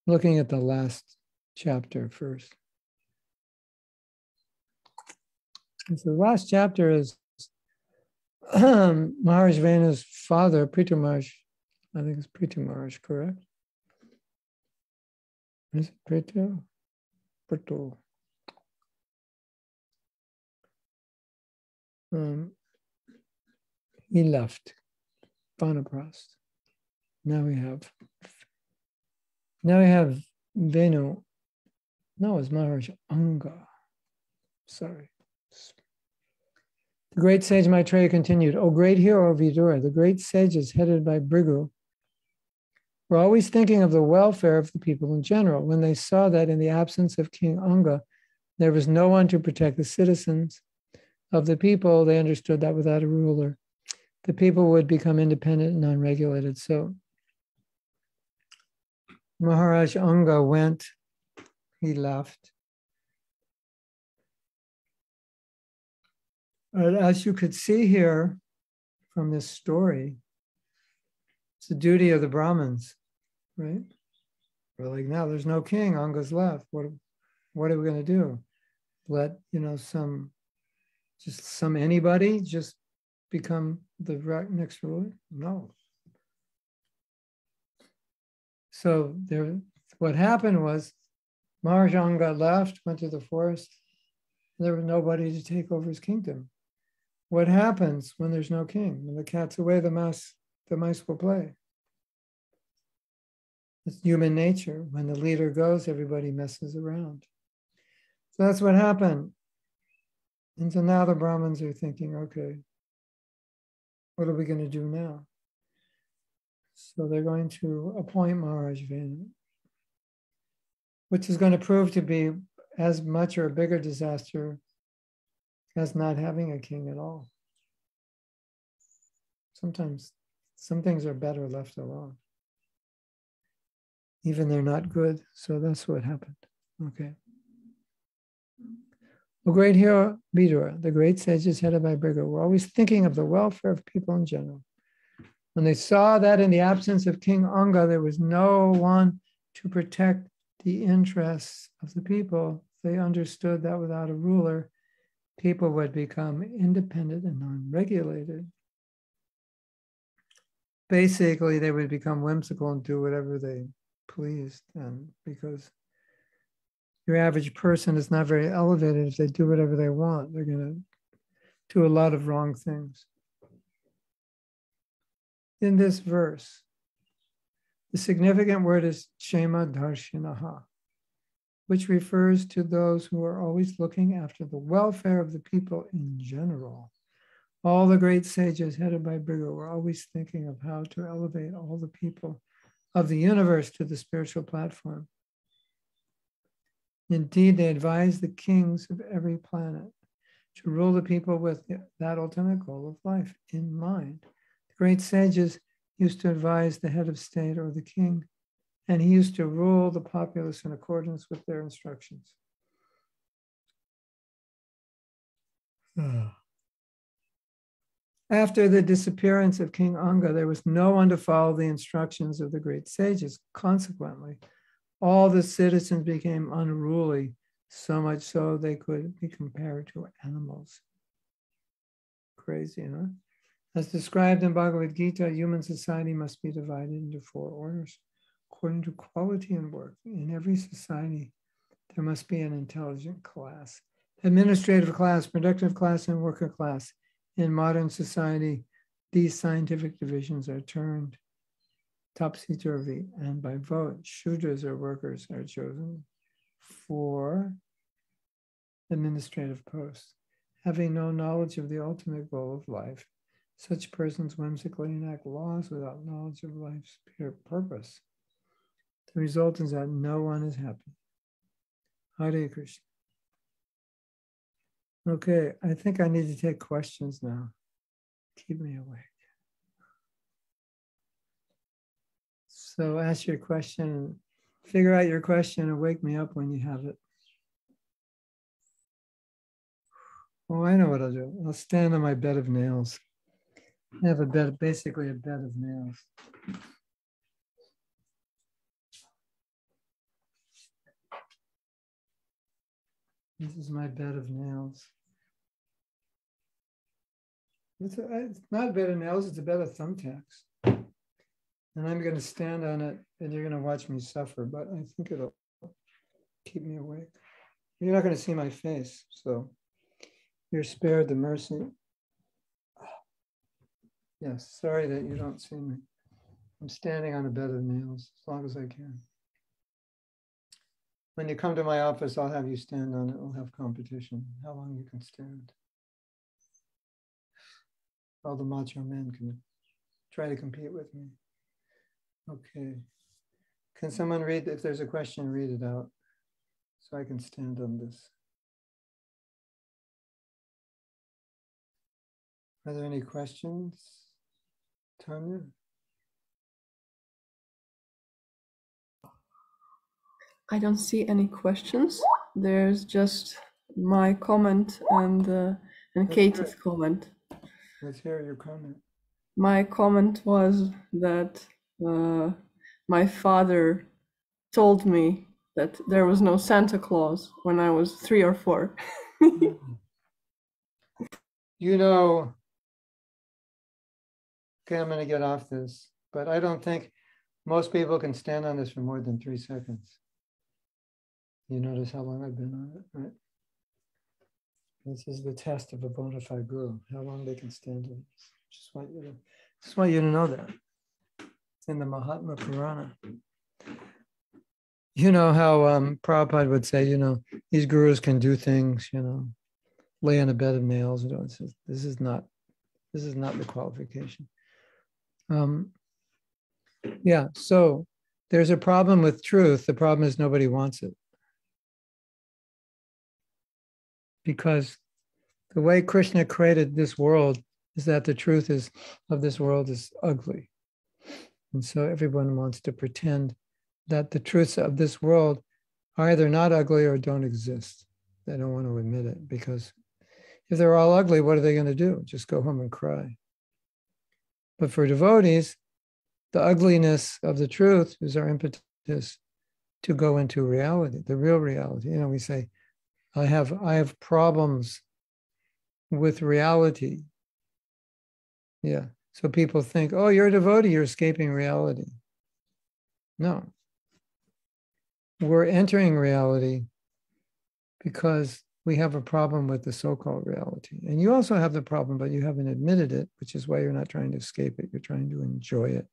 Looking at the last chapter first. So the last chapter is Maharaj Vena's father, Prithu Maharaj. I think it's Prithu Maharaj, correct? Is it Prithu? Prithu. Um, he left Vanaprast. Now we have now we have Venu no, it's Maharaj Anga. Sorry. The great sage Maitreya continued, O great hero of Vidura, the great sages headed by Bhrigu were always thinking of the welfare of the people in general. When they saw that in the absence of King Anga, there was no one to protect the citizens of the people, they understood that without a ruler, the people would become independent and unregulated. So Maharaj Anga went he left. But as you could see here from this story, it's the duty of the Brahmins, right? We're like, now there's no king, Anga's left. What, what are we going to do? Let, you know, some, just some anybody just become the next ruler? No. So there, what happened was Maharajan got left, went to the forest. There was nobody to take over his kingdom. What happens when there's no king? When the cat's away, the mouse, the mice will play. It's human nature. When the leader goes, everybody messes around. So that's what happened. And so now the Brahmins are thinking, okay, what are we going to do now? So they're going to appoint Maharaj Venu, which is going to prove to be as much or a bigger disaster as not having a king at all. Sometimes some things are better left alone. Even they're not good. So that's what happened. Okay. The great hero Vidura, the great sages headed by Bhrigu, were always thinking of the welfare of people in general. When they saw that in the absence of King Anga, there was no one to protect the interests of the people, they understood that without a ruler, people would become independent and unregulated. Basically, they would become whimsical and do whatever they pleased, and because your average person is not very elevated. If they do whatever they want, they're going to do a lot of wrong things. In this verse, the significant word is Shema Darshinaha, which refers to those who are always looking after the welfare of the people in general. All the great sages headed by Bhrigu were always thinking of how to elevate all the people of the universe to the spiritual platform. Indeed, they advised the kings of every planet to rule the people with that ultimate goal of life in mind. The great sages used to advise the head of state or the king, and he used to rule the populace in accordance with their instructions. Hmm. After the disappearance of King Anga, there was no one to follow the instructions of the great sages. Consequently, all the citizens became unruly, so much so they could be compared to animals. Crazy, huh? As described in Bhagavad Gita, human society must be divided into four orders according to quality and work. In every society, there must be an intelligent class, administrative class, productive class, and worker class. In modern society, these scientific divisions are turned topsy-turvy, and by vote, Shudras or workers are chosen for administrative posts. Having no knowledge of the ultimate goal of life, such persons whimsically enact laws without knowledge of life's pure purpose. The result is that no one is happy. Hare Krishna. Okay, I think I need to take questions now. Keep me awake. So ask your question, and figure out your question, and wake me up when you have it. Oh, I know what I'll do. I'll stand on my bed of nails. I have a bed, basically a bed of nails. This is my bed of nails. Uh, it's, a, it's not a bed of nails, it's a bed of thumbtacks and I'm going to stand on it and you're going to watch me suffer, but I think it'll keep me awake. You're not going to see my face, so you're spared the mercy. Yes, sorry that you don't see me. I'm standing on a bed of nails as long as I can. When you come to my office, I'll have you stand on it. We'll have competition, how long you can stand. All the macho men can try to compete with me. Okay. Can someone read, if there's a question, read it out so I can stand on this. Are there any questions? Tanya? I don't see any questions. There's just my comment and uh, and Katie's comment. Let's hear your comment. My comment was that uh, my father told me that there was no Santa Claus when I was three or four. you know, okay, I'm going to get off this, but I don't think most people can stand on this for more than three seconds. You notice how long I've been on it, right? This is the test of a bona fide guru, how long they can stand it. Just want you to, just want you to know that in the Mahatma Purana. You know how um, Prabhupada would say, you know, these gurus can do things, you know, lay on a bed of nails. You know, this is not, This is not the qualification. Um, yeah, so there's a problem with truth. The problem is nobody wants it. Because the way Krishna created this world is that the truth is of this world is ugly. And so everyone wants to pretend that the truths of this world are either not ugly or don't exist. They don't want to admit it because if they're all ugly, what are they going to do? Just go home and cry. But for devotees, the ugliness of the truth is our impetus to go into reality, the real reality. You know, we say, I have I have problems with reality. Yeah. So people think, oh, you're a devotee, you're escaping reality. No. We're entering reality because we have a problem with the so called reality. And you also have the problem, but you haven't admitted it, which is why you're not trying to escape it. You're trying to enjoy it.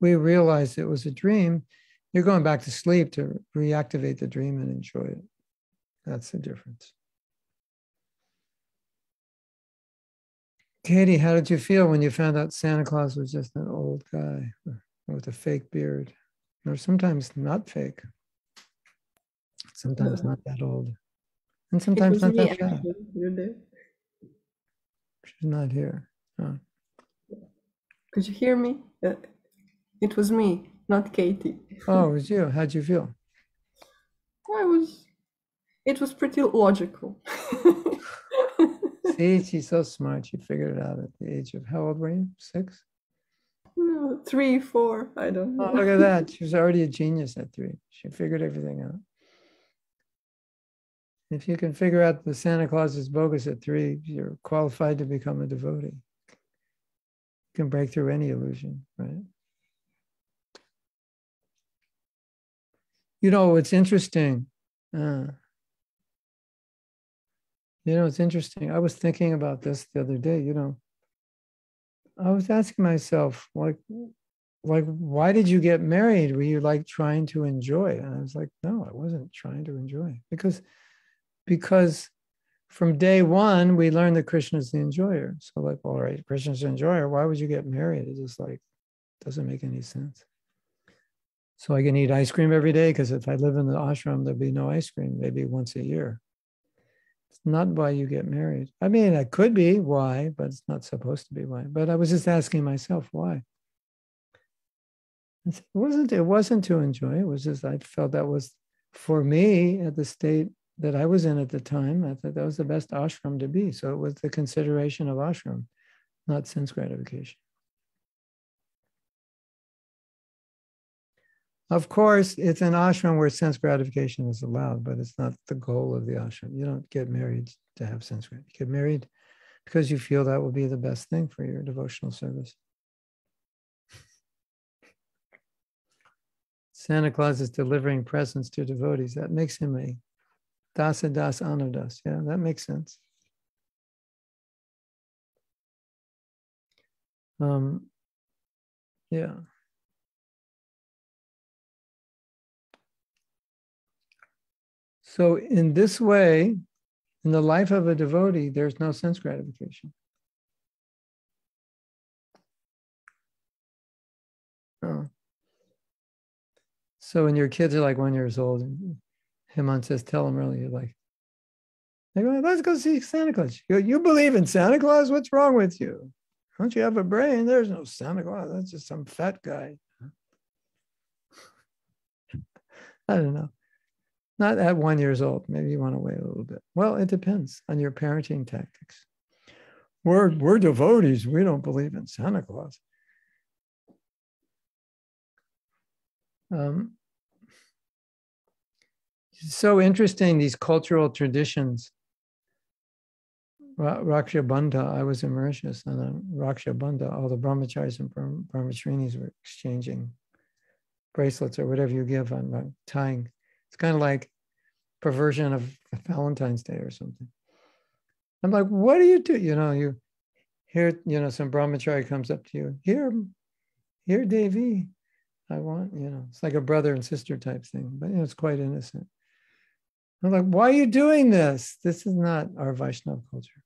We realized it was a dream. You're going back to sleep to reactivate the dream and enjoy it. That's the difference. Katie, how did you feel when you found out Santa Claus was just an old guy with a fake beard? Or sometimes not fake, sometimes not that old, and sometimes not that fat. She's not here. Could you hear me? Uh, it was me, not Katie. Oh, it was you. How'd you feel? I was. It was pretty logical. See, she's so smart. She figured it out at the age of how old were you? Six? No, three, four. I don't know. Oh, look at that. She was already a genius at three. She figured everything out. If you can figure out the Santa Claus is bogus at three, you're qualified to become a devotee. You can break through any illusion, right? You know, it's interesting. Uh, you know, it's interesting. I was thinking about this the other day, you know. I was asking myself, like, like, why did you get married? Were you like trying to enjoy? And I was like, no, I wasn't trying to enjoy because, because from day one we learned that Krishna is the enjoyer. So like, all right, Krishna's the enjoyer. Why would you get married? It just like doesn't make any sense. So I can eat ice cream every day because if I live in the ashram, there'll be no ice cream, maybe once a year. It's not why you get married. I mean, it could be why, but it's not supposed to be why. But I was just asking myself why. It wasn't. It wasn't to enjoy. It was just I felt that was for me at the state that I was in at the time. I thought that was the best ashram to be. So it was the consideration of ashram, not sense gratification. Of course, it's an ashram where sense gratification is allowed, but it's not the goal of the ashram. You don't get married to have sense gratification. You get married because you feel that will be the best thing for your devotional service. Santa Claus is delivering presents to devotees. That makes him a dasa das anudas. Yeah, that makes sense. Um, yeah. So, in this way, in the life of a devotee, there's no sense gratification. Oh. So, when your kids are like one years old, and Hemant says, Tell them early, you're like, they go, Let's go see Santa Claus. You, go, you believe in Santa Claus? What's wrong with you? Don't you have a brain? There's no Santa Claus. That's just some fat guy. I don't know. Not at one years old. Maybe you want to wait a little bit. Well, it depends on your parenting tactics. We're, we're devotees. We don't believe in Santa Claus. Um, so interesting, these cultural traditions. Raksha Bandha, I was in Mauritius, and on Raksha Bandha, all the brahmacharis and brahmacharis were exchanging bracelets or whatever you give on tying it's kind of like perversion of Valentine's Day or something. I'm like, what do you do? You know, you hear, you know, some brahmachari comes up to you, here, here, Devi, I want, you know, it's like a brother and sister type thing, but you know, it's quite innocent. I'm like, why are you doing this? This is not our Vaishnava culture.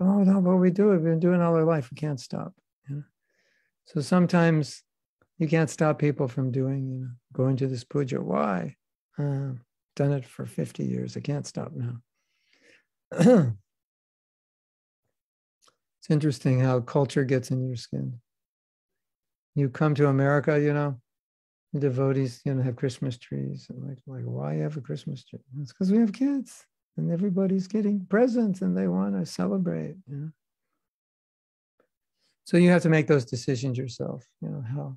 oh no, but we do it. We've been doing all our life. We can't stop. You know? So sometimes you can't stop people from doing, you know, going to this puja. Why? Uh, done it for 50 years. I can't stop now. it's interesting how culture gets in your skin. You come to America, you know, the devotees, you know, have Christmas trees. And like, like, why have a Christmas tree? It's because we have kids and everybody's getting presents and they want to celebrate. You know? So you have to make those decisions yourself, you know, how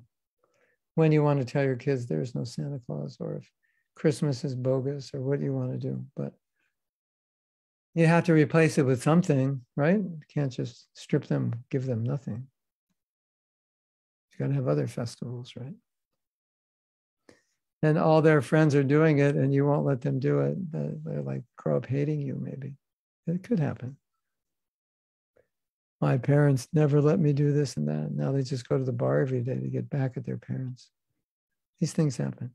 when you want to tell your kids there's no Santa Claus or if Christmas is bogus or what you want to do. But you have to replace it with something, right? You can't just strip them, give them nothing. You got to have other festivals, right? and all their friends are doing it and you won't let them do it, they're like grow up hating you, maybe. It could happen. My parents never let me do this and that. Now they just go to the bar every day to get back at their parents. These things happen.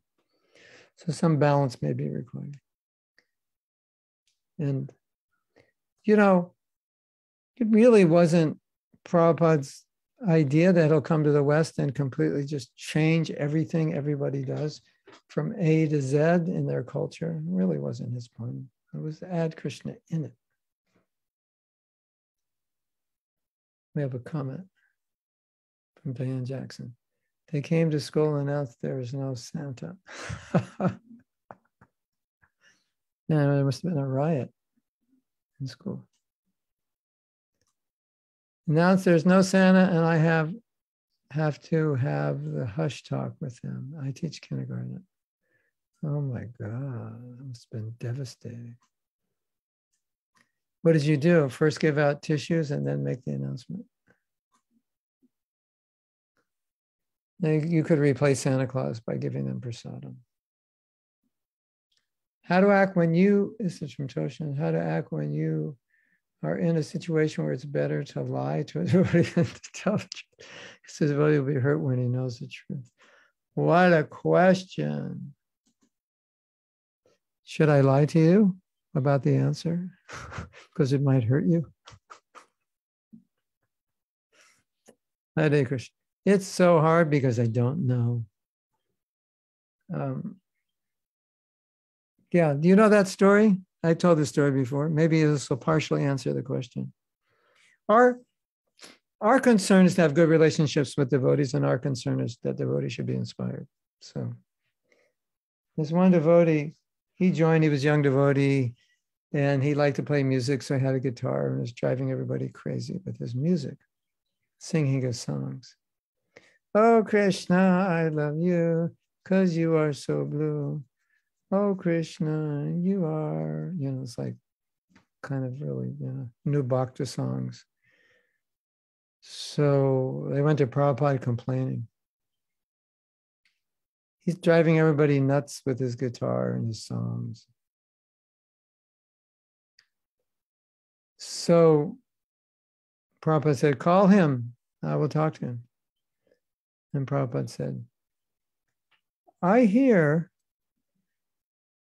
So some balance may be required. And, you know, it really wasn't Prabhupada's idea that he'll come to the West and completely just change everything everybody does from A to Z in their culture It really wasn't his point. It was add Krishna in it. We have a comment from Diane Jackson. They came to school and announced there is no Santa. yeah, there must have been a riot in school. Announced there's no Santa, and I have have to have the hush talk with him. I teach kindergarten. Oh my God, it must have been devastating. What did you do? First give out tissues and then make the announcement? You could replace Santa Claus by giving them prasadam. How to act when you, this is from Toshan, how to act when you are in a situation where it's better to lie to everybody than to tell the truth. Says, well, he'll be hurt when he knows the truth. What a question. Should I lie to you about the answer? because it might hurt you. Hare Krishna. It's so hard because I don't know. Um, yeah, do you know that story? I told this story before. Maybe this will partially answer the question. Our, our concern is to have good relationships with devotees, and our concern is that devotees should be inspired. So there's one devotee, he joined, he was a young devotee, and he liked to play music, so he had a guitar and was driving everybody crazy with his music, singing his songs. Oh Krishna, I love you, cause you are so blue oh Krishna, you are, you know, it's like kind of really, you know, new bhakti songs. So they went to Prabhupada complaining. He's driving everybody nuts with his guitar and his songs. So Prabhupada said, Call him, I will talk to him. And Prabhupada said, I hear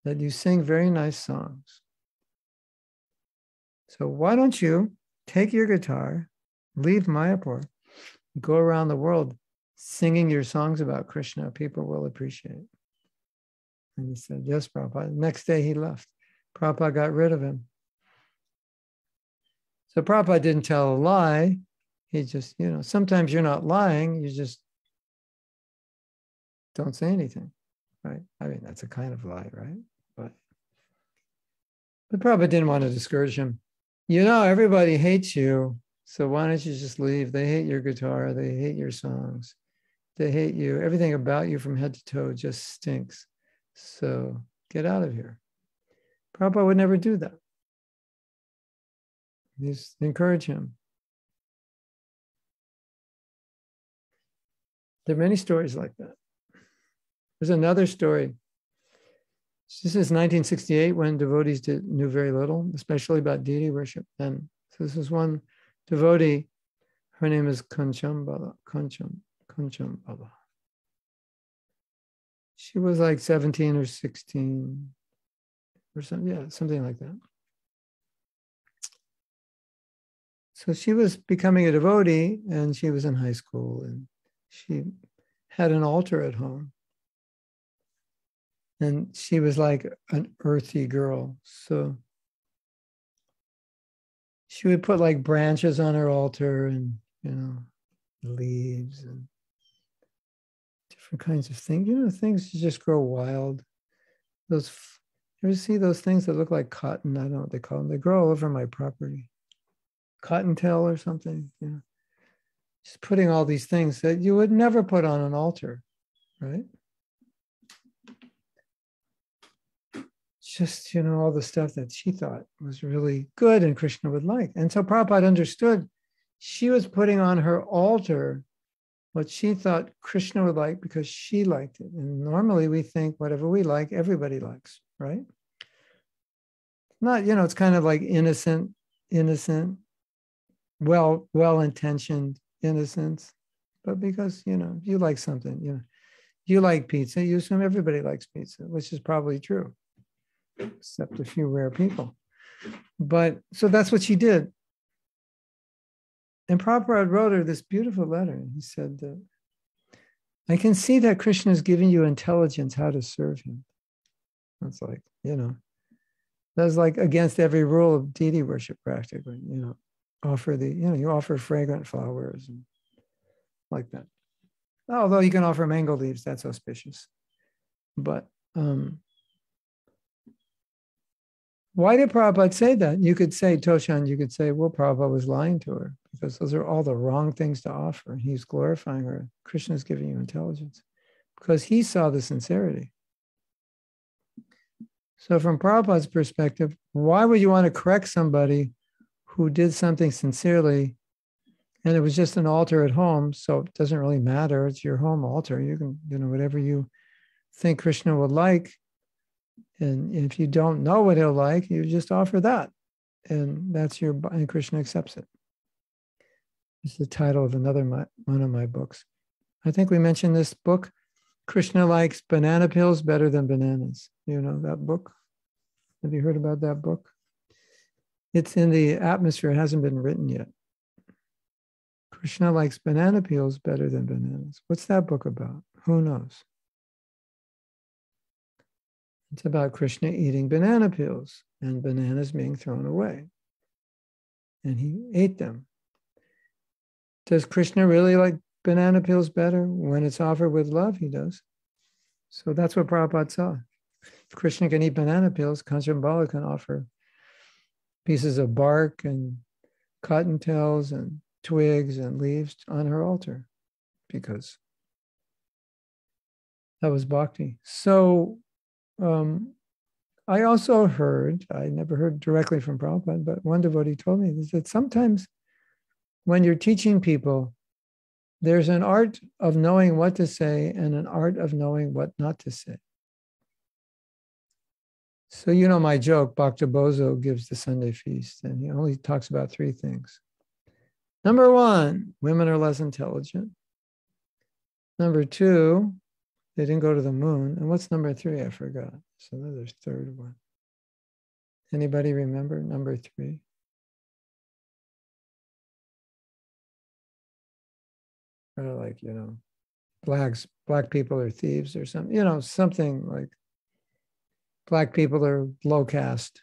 that you sing very nice songs. So why don't you take your guitar, leave Mayapur, go around the world singing your songs about Krishna? People will appreciate. And he said, Yes, Prabhupada. Next day he left. Prabhupada got rid of him. So Prabhupada didn't tell a lie. He just, you know, sometimes you're not lying, you just don't say anything, right? I mean, that's a kind of lie, right? But but Prabhupada didn't want to discourage him. You know, everybody hates you. So why don't you just leave? They hate your guitar. They hate your songs. They hate you. Everything about you from head to toe just stinks. So get out of here. Prabhupada would never do that. Just encourage him. There are many stories like that. There's another story this is 1968 when devotees did, knew very little, especially about deity worship. And so this is one devotee. Her name is Kanchan Bala. Kanchan, Kanchan Bala. She was like 17 or 16 or something. Yeah, something like that. so she was becoming a devotee and she was in high school and she had an altar at home. And she was like an earthy girl. So she would put like branches on her altar and, you know, leaves and different kinds of things. You know, things just grow wild. Those, you ever see those things that look like cotton? I don't know what they call them. They grow all over my property. Cottontail or something, you know. Just putting all these things that you would never put on an altar, right? Just, you know, all the stuff that she thought was really good and Krishna would like. And so Prabhupada understood she was putting on her altar what she thought Krishna would like because she liked it. And normally we think whatever we like, everybody likes, right? Not, you know, it's kind of like innocent, innocent, well, well-intentioned innocence, but because, you know, you like something, you know, you like pizza, you assume everybody likes pizza, which is probably true, except a few rare people. But so that's what she did. And Prabhupada wrote her this beautiful letter. He said that I can see that Krishna is giving you intelligence how to serve him. That's like, you know, that's like against every rule of deity worship practically, you know, offer the, you know, you offer fragrant flowers and like that. Although you can offer mango leaves, that's auspicious. But um, why did Prabhupada say that? You could say, Toshan, you could say, well, Prabhupada was lying to her because those are all the wrong things to offer. He's glorifying her. Krishna is giving you intelligence because he saw the sincerity. So, from Prabhupada's perspective, why would you want to correct somebody who did something sincerely and it was just an altar at home? So, it doesn't really matter. It's your home altar. You can, you know, whatever you think Krishna would like. And if you don't know what he'll like, you just offer that. And that's your, and Krishna accepts it. It's the title of another my, one of my books. I think we mentioned this book. Krishna likes banana peels better than bananas. You know that book? Have you heard about that book? It's in the atmosphere, it hasn't been written yet. Krishna likes banana peels better than bananas. What's that book about? Who knows? It's about Krishna eating banana peels and bananas being thrown away. And he ate them. Does Krishna really like banana peels better? When it's offered with love, he does. So that's what Prabhupada saw. If Krishna can eat banana peels, Kanchan Bala can offer pieces of bark and cottontails and twigs and leaves on her altar because that was bhakti. So um, I also heard, I never heard directly from Prabhupada, but one devotee told me that sometimes when you're teaching people, there's an art of knowing what to say and an art of knowing what not to say. So, you know, my joke, Bhakta Bozo gives the Sunday feast, and he only talks about three things. Number one, women are less intelligent. Number two, they didn't go to the moon. And what's number three? I forgot. So there's third one. Anybody remember number three? Or like, you know, blacks, black people are thieves or something, you know, something like black people are low caste.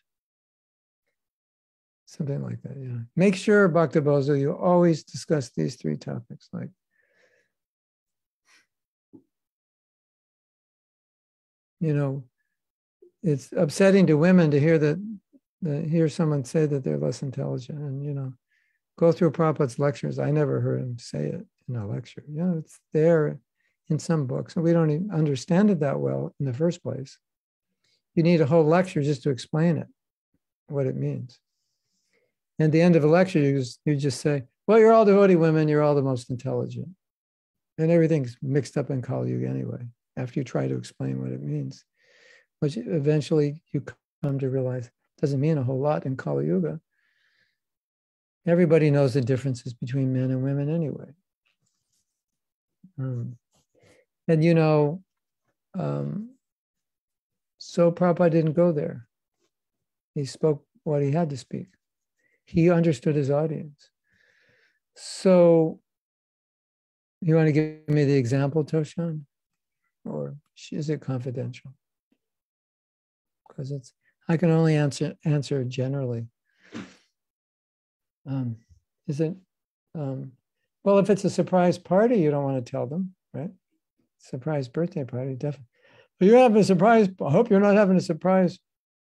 Something like that, yeah. Make sure, Bhakta Bozo, you always discuss these three topics, like you know, it's upsetting to women to hear that, that hear someone say that they're less intelligent and, you know, go through Prabhupada's lectures. I never heard him say it in a lecture. You know, it's there in some books, and we don't even understand it that well in the first place. You need a whole lecture just to explain it, what it means. And at the end of a lecture, you just, you just say, well, you're all devotee women, you're all the most intelligent. And everything's mixed up in Kali Yuga anyway after you try to explain what it means, which eventually you come to realize doesn't mean a whole lot in Kali Yuga. Everybody knows the differences between men and women anyway. Um, and you know, um, so Prabhupada didn't go there. He spoke what he had to speak. He understood his audience. So you want to give me the example, Toshan? Or is it confidential? Because it's I can only answer answer generally. Um, is it um, well if it's a surprise party, you don't want to tell them, right? Surprise birthday party, definitely. You're having a surprise. I hope you're not having a surprise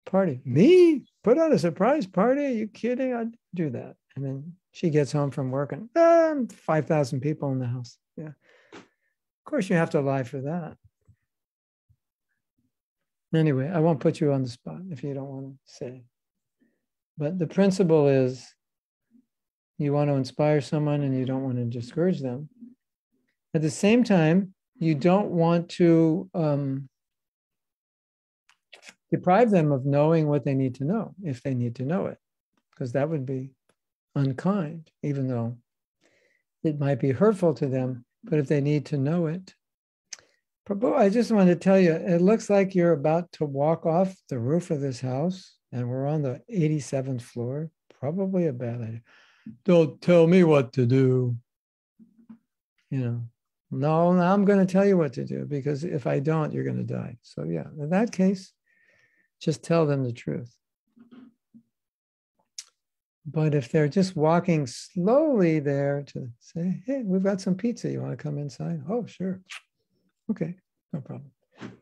party. Me? Put on a surprise party? Are you kidding? I'd do that. And then she gets home from work and ah, 5,000 people in the house. Yeah. Of course, you have to lie for that. Anyway, I won't put you on the spot if you don't want to say. But the principle is you want to inspire someone and you don't want to discourage them. At the same time, you don't want to um, deprive them of knowing what they need to know if they need to know it, because that would be unkind, even though it might be hurtful to them. But if they need to know it, Prabhu, I just want to tell you, it looks like you're about to walk off the roof of this house, and we're on the 87th floor. Probably a bad idea. Don't tell me what to do. You know, no, I'm going to tell you what to do because if I don't, you're going to die. So, yeah, in that case, just tell them the truth. But if they're just walking slowly there to say, hey, we've got some pizza. You want to come inside? Oh, sure. Okay, no problem.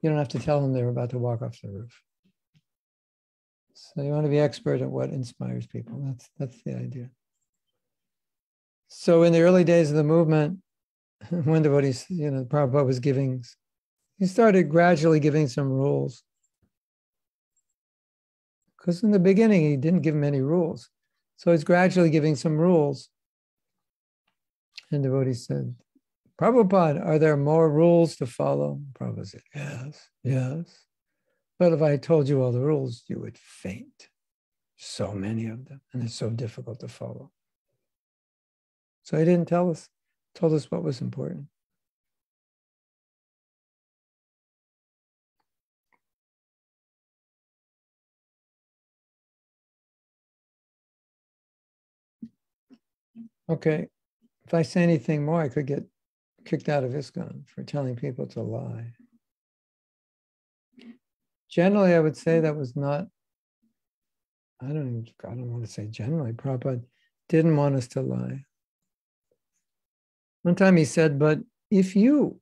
You don't have to tell them they're about to walk off the roof. So you want to be expert at what inspires people. That's that's the idea. So in the early days of the movement, when the devotees, you know, Prabhupada was giving, he started gradually giving some rules. Because in the beginning, he didn't give many rules. So he's gradually giving some rules. And devotee said, Prabhupada, are there more rules to follow? Prabhupada said, Yes, yes. But if I told you all the rules, you would faint. So many of them, and it's so difficult to follow. So he didn't tell us, told us what was important. Okay, if I say anything more, I could get kicked out of ISKCON for telling people to lie. Generally, I would say that was not, I don't I don't want to say generally, Prabhupada didn't want us to lie. One time he said, but if you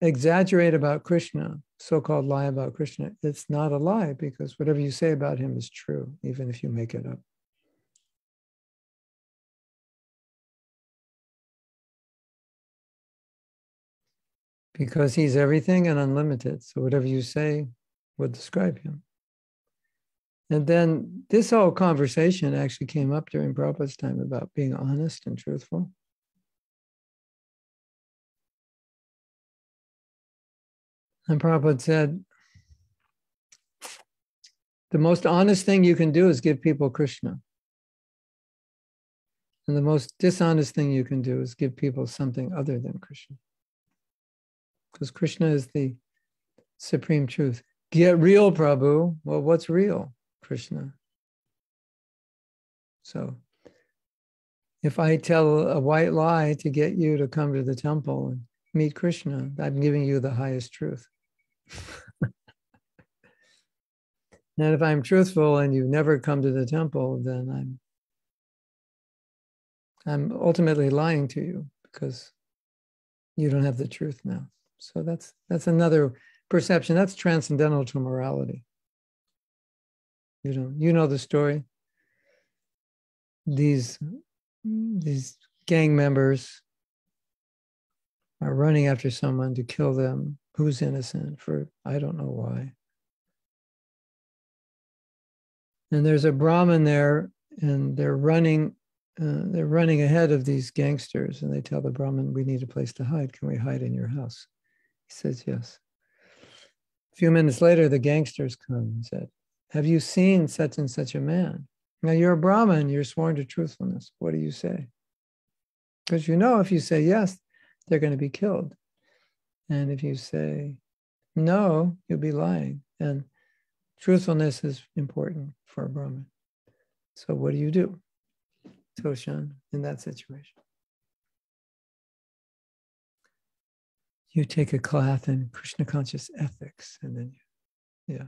exaggerate about Krishna, so called lie about Krishna, it's not a lie because whatever you say about him is true, even if you make it up. Because he's everything and unlimited. So whatever you say would describe him. And then this whole conversation actually came up during Prabhupada's time about being honest and truthful. And Prabhupada said, the most honest thing you can do is give people Krishna. And the most dishonest thing you can do is give people something other than Krishna because Krishna is the supreme truth. Get real, Prabhu. Well, what's real? Krishna. So if I tell a white lie to get you to come to the temple and meet Krishna, I'm giving you the highest truth. and if I'm truthful and you've never come to the temple, then I'm I'm ultimately lying to you because you don't have the truth now. So that's that's another perception. That's transcendental to morality. You know, you know the story. These these gang members are running after someone to kill them who's innocent for I don't know why. And there's a Brahmin there, and they're running uh, they're running ahead of these gangsters and they tell the brahmin we need a place to hide can we hide in your house he says, Yes. A few minutes later, the gangsters come and said, Have you seen such and such a man? Now you're a Brahmin, you're sworn to truthfulness. What do you say? Because you know if you say yes, they're going to be killed. And if you say no, you'll be lying. And truthfulness is important for a Brahmin. So what do you do, Toshan, in that situation? You take a class in Krishna conscious ethics, and then yeah.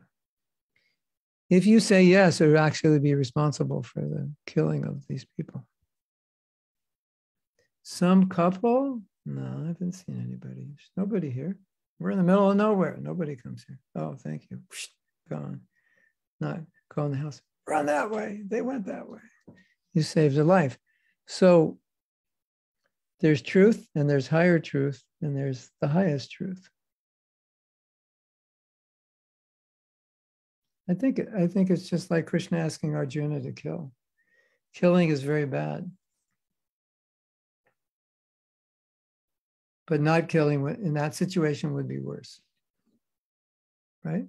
If you say yes, it would actually be responsible for the killing of these people. Some couple? No, I haven't seen anybody. There's nobody here. We're in the middle of nowhere. Nobody comes here. Oh, thank you. Gone. Not in the house. Run that way. They went that way. You saved a life. So there's truth and there's higher truth and there's the highest truth. I think I think it's just like Krishna asking Arjuna to kill. Killing is very bad. But not killing in that situation would be worse. Right?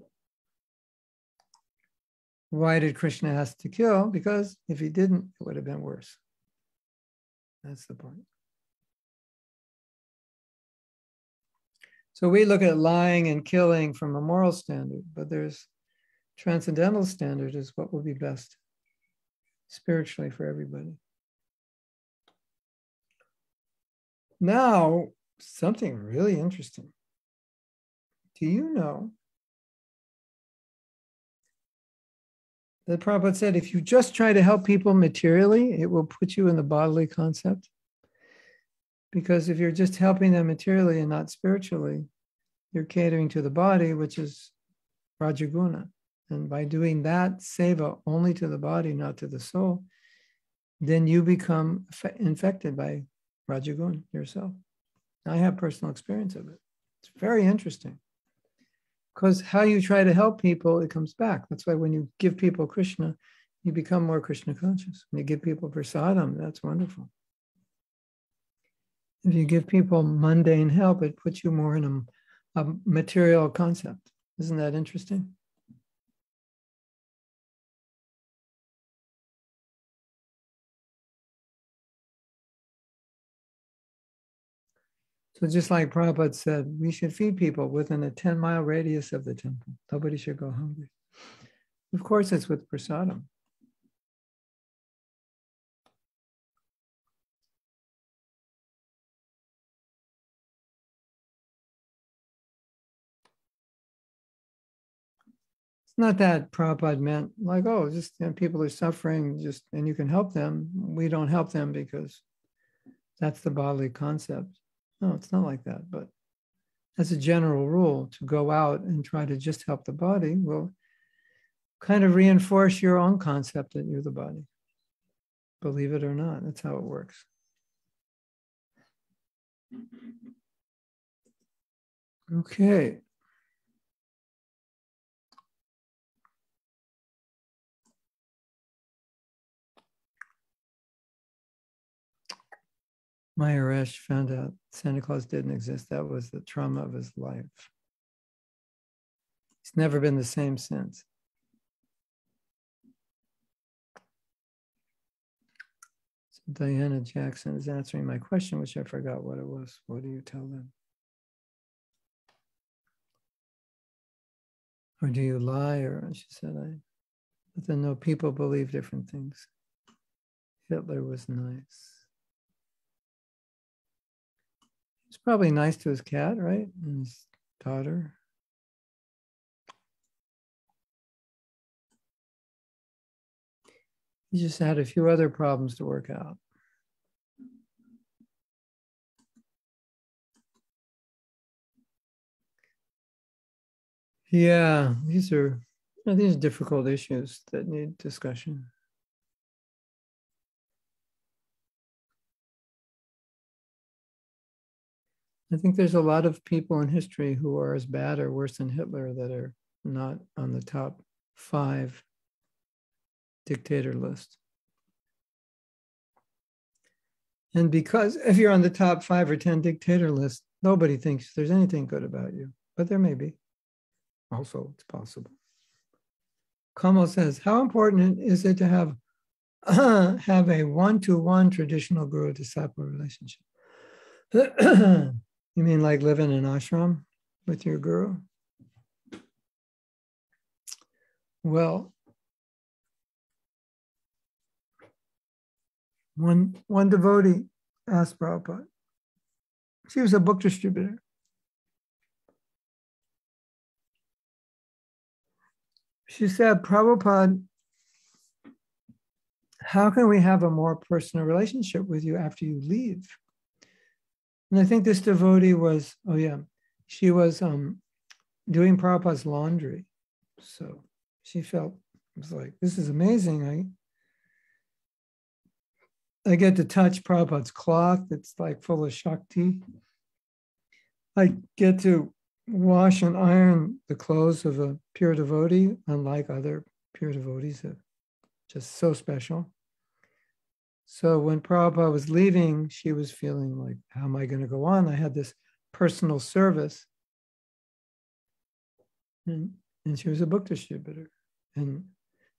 Why did Krishna ask to kill? Because if he didn't, it would have been worse. That's the point. So we look at lying and killing from a moral standard, but there's transcendental standard is what will be best spiritually for everybody. Now, something really interesting. Do you know that Prabhupada said if you just try to help people materially, it will put you in the bodily concept? Because if you're just helping them materially and not spiritually, you're catering to the body, which is Rajaguna. And by doing that seva only to the body, not to the soul, then you become infected by Rajaguna yourself. I have personal experience of it. It's very interesting. Because how you try to help people, it comes back. That's why when you give people Krishna, you become more Krishna conscious. When you give people prasadam, that's wonderful. If you give people mundane help, it puts you more in a, a material concept. Isn't that interesting? So just like Prabhupada said, we should feed people within a 10 mile radius of the temple. Nobody should go hungry. Of course, it's with prasadam. It's not that Prabhupada meant like, oh, just you know, people are suffering, just and you can help them. We don't help them because that's the bodily concept. No, it's not like that. But as a general rule, to go out and try to just help the body will kind of reinforce your own concept that you're the body. Believe it or not, that's how it works. Okay. Maharaj found out Santa Claus didn't exist. That was the trauma of his life. He's never been the same since. So Diana Jackson is answering my question, which I forgot what it was. What do you tell them? Or do you lie? Or she said, I let them know people believe different things. Hitler was nice. He's probably nice to his cat, right? And his daughter. He just had a few other problems to work out. Yeah, these are these are difficult issues that need discussion. I think there's a lot of people in history who are as bad or worse than Hitler that are not on the top five dictator list. And because if you're on the top five or 10 dictator list, nobody thinks there's anything good about you, but there may be. Also, it's possible. Kamal says, how important is it to have, have a one-to-one traditional guru-disciple relationship? You mean like live in an ashram with your guru? Well, one, one devotee asked Prabhupada, she was a book distributor. She said, Prabhupada, how can we have a more personal relationship with you after you leave? And I think this devotee was, oh yeah, she was um, doing Prabhupada's laundry. So she felt, it was like, this is amazing. I, I get to touch Prabhupada's cloth. It's like full of Shakti. I get to wash and iron the clothes of a pure devotee, unlike other pure devotees, just so special. So when Prabhupada was leaving, she was feeling like, how am I going to go on? I had this personal service. And, and she was a book distributor. And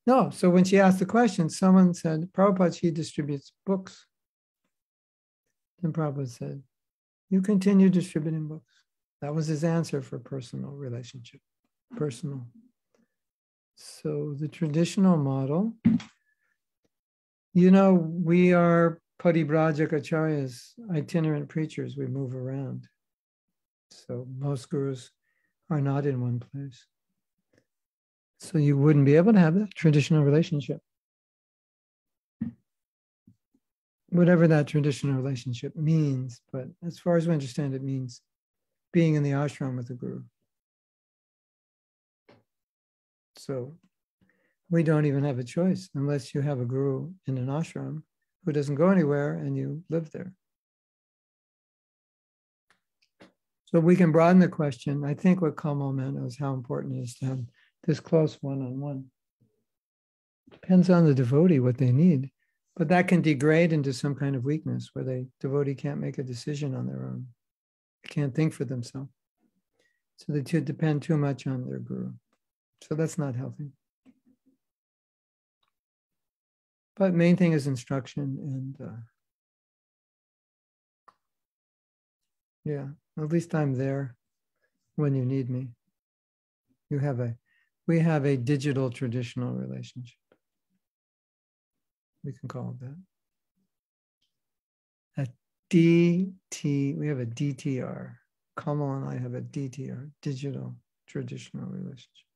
no, so when she asked the question, someone said, Prabhupada, she distributes books. And Prabhupada said, You continue distributing books. That was his answer for personal relationship, personal. So the traditional model, you know, we are Paribrajakacharyas, itinerant preachers, we move around. So most gurus are not in one place. So you wouldn't be able to have that traditional relationship. Whatever that traditional relationship means, but as far as we understand, it means being in the ashram with the guru. So we don't even have a choice unless you have a guru in an ashram who doesn't go anywhere and you live there. So we can broaden the question. I think what Kamal meant was how important it is to have this close one on one. Depends on the devotee what they need, but that can degrade into some kind of weakness where the devotee can't make a decision on their own can't think for themselves. So they depend too much on their guru. So that's not healthy. But main thing is instruction and uh, yeah, at least I'm there when you need me. You have a, we have a digital traditional relationship. We can call it that. DT, we have a DTR. Kamal and I have a DTR, digital traditional relationship.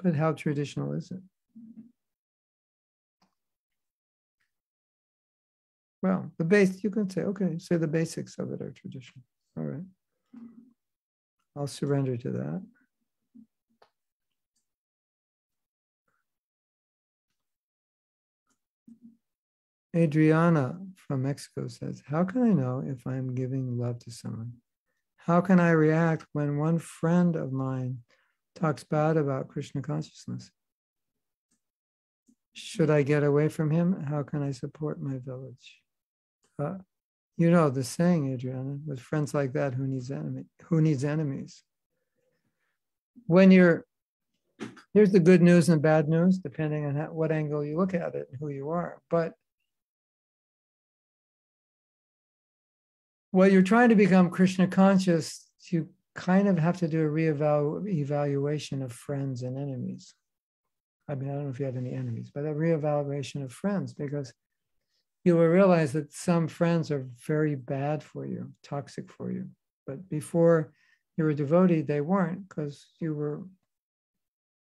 But how traditional is it? Well, the base, you can say, okay, say the basics of it are traditional. All right. I'll surrender to that. Adriana from Mexico says, How can I know if I'm giving love to someone? How can I react when one friend of mine talks bad about Krishna consciousness? Should I get away from him? How can I support my village? Uh, you know the saying, Adriana, with friends like that, who needs enemy? Who needs enemies? When you're here's the good news and bad news, depending on how, what angle you look at it and who you are. But well, you're trying to become Krishna conscious, you kind of have to do a reevaluation of friends and enemies. I mean, I don't know if you have any enemies, but a reevaluation of friends because you will realize that some friends are very bad for you, toxic for you. But before you were a devotee, they weren't because you were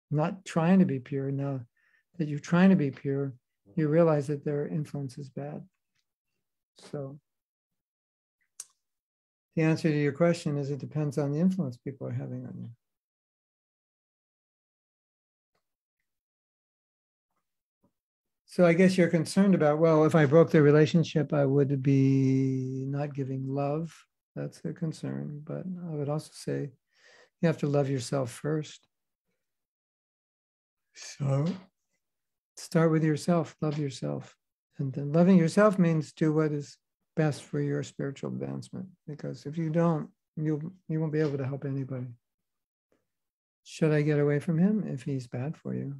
not trying to be pure. Now that you're trying to be pure, you realize that their influence is bad. So the answer to your question is it depends on the influence people are having on you. So I guess you're concerned about, well, if I broke the relationship, I would be not giving love. That's a concern. But I would also say you have to love yourself first. So start with yourself, love yourself. And then loving yourself means do what is best for your spiritual advancement. Because if you don't, you you won't be able to help anybody. Should I get away from him if he's bad for you?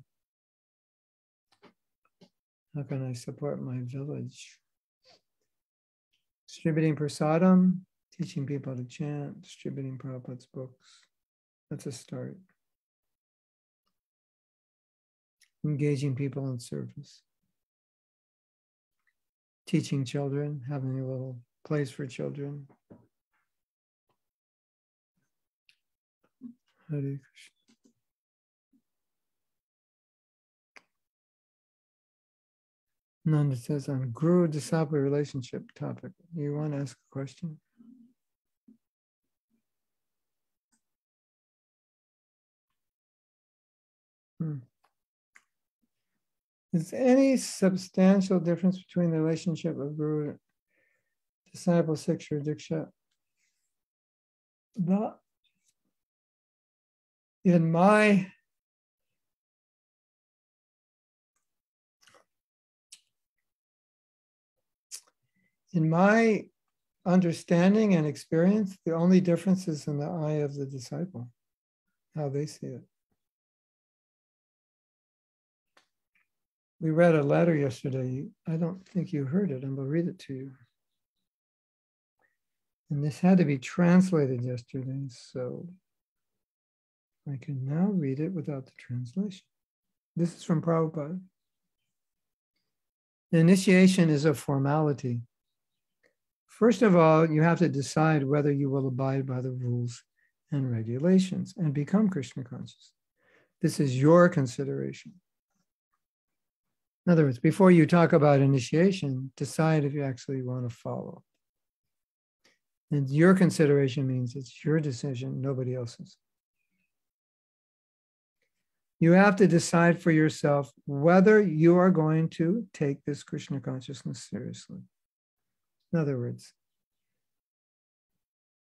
How can I support my village? Distributing prasadam, teaching people to chant, distributing Prabhupada's books. That's a start. Engaging people in service teaching children, having a little place for children. Hare Krishna. Nanda says on guru disciple relationship topic. You want to ask a question? Hmm. Is any substantial difference between the relationship of guru disciple siksha diksha? The, in my in my understanding and experience, the only difference is in the eye of the disciple, how they see it. We read a letter yesterday. I don't think you heard it. I'm going to read it to you. And this had to be translated yesterday, so I can now read it without the translation. This is from Prabhupada. Initiation is a formality. First of all, you have to decide whether you will abide by the rules and regulations and become Krishna conscious. This is your consideration. In other words, before you talk about initiation, decide if you actually want to follow. And your consideration means it's your decision, nobody else's. You have to decide for yourself whether you are going to take this Krishna consciousness seriously. In other words,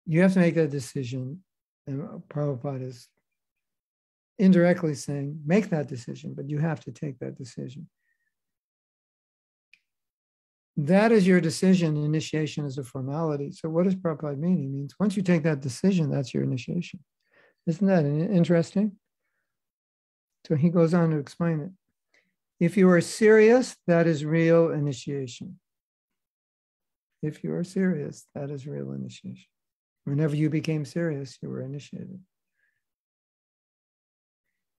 you have to make that decision. And Prabhupada is indirectly saying, make that decision, but you have to take that decision. That is your decision. Initiation is a formality. So, what does Prabhupada mean? He means once you take that decision, that's your initiation. Isn't that interesting? So, he goes on to explain it. If you are serious, that is real initiation. If you are serious, that is real initiation. Whenever you became serious, you were initiated.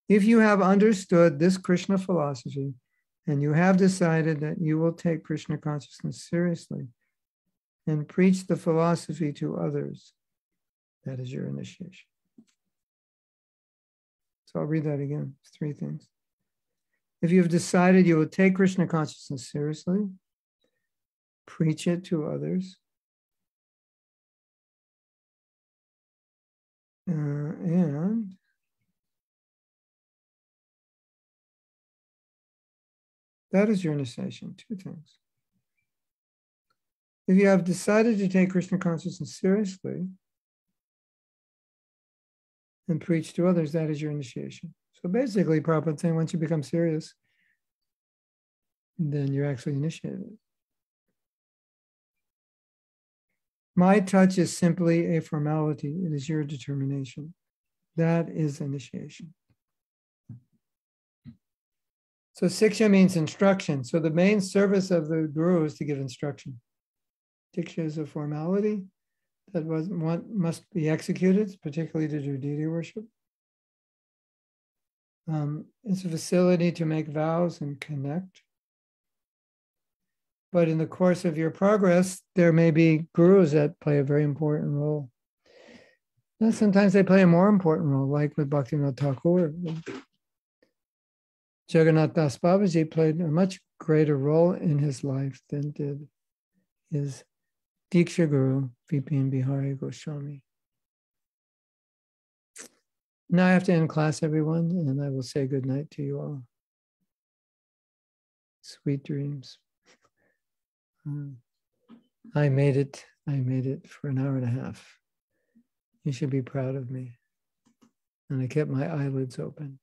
If you have understood this Krishna philosophy, and you have decided that you will take Krishna consciousness seriously and preach the philosophy to others, that is your initiation. So I'll read that again. three things. If you've decided you will take Krishna consciousness seriously, preach it to others, uh, and That is your initiation. Two things. If you have decided to take Krishna consciousness seriously and preach to others, that is your initiation. So basically, Prabhupada saying once you become serious, then you're actually initiated. My touch is simply a formality. It is your determination. That is initiation. So siksha means instruction. So the main service of the guru is to give instruction. Diksha is a formality that was must be executed, particularly to do deity worship. Um, it's a facility to make vows and connect. But in the course of your progress, there may be gurus that play a very important role. And sometimes they play a more important role, like with Bhaktivinoda Thakur. Jagannath Das Babaji played a much greater role in his life than did his Diksha Guru, Vipin Bihari Goswami. Now I have to end class, everyone, and I will say good night to you all. Sweet dreams. Um, I made it. I made it for an hour and a half. You should be proud of me. And I kept my eyelids open.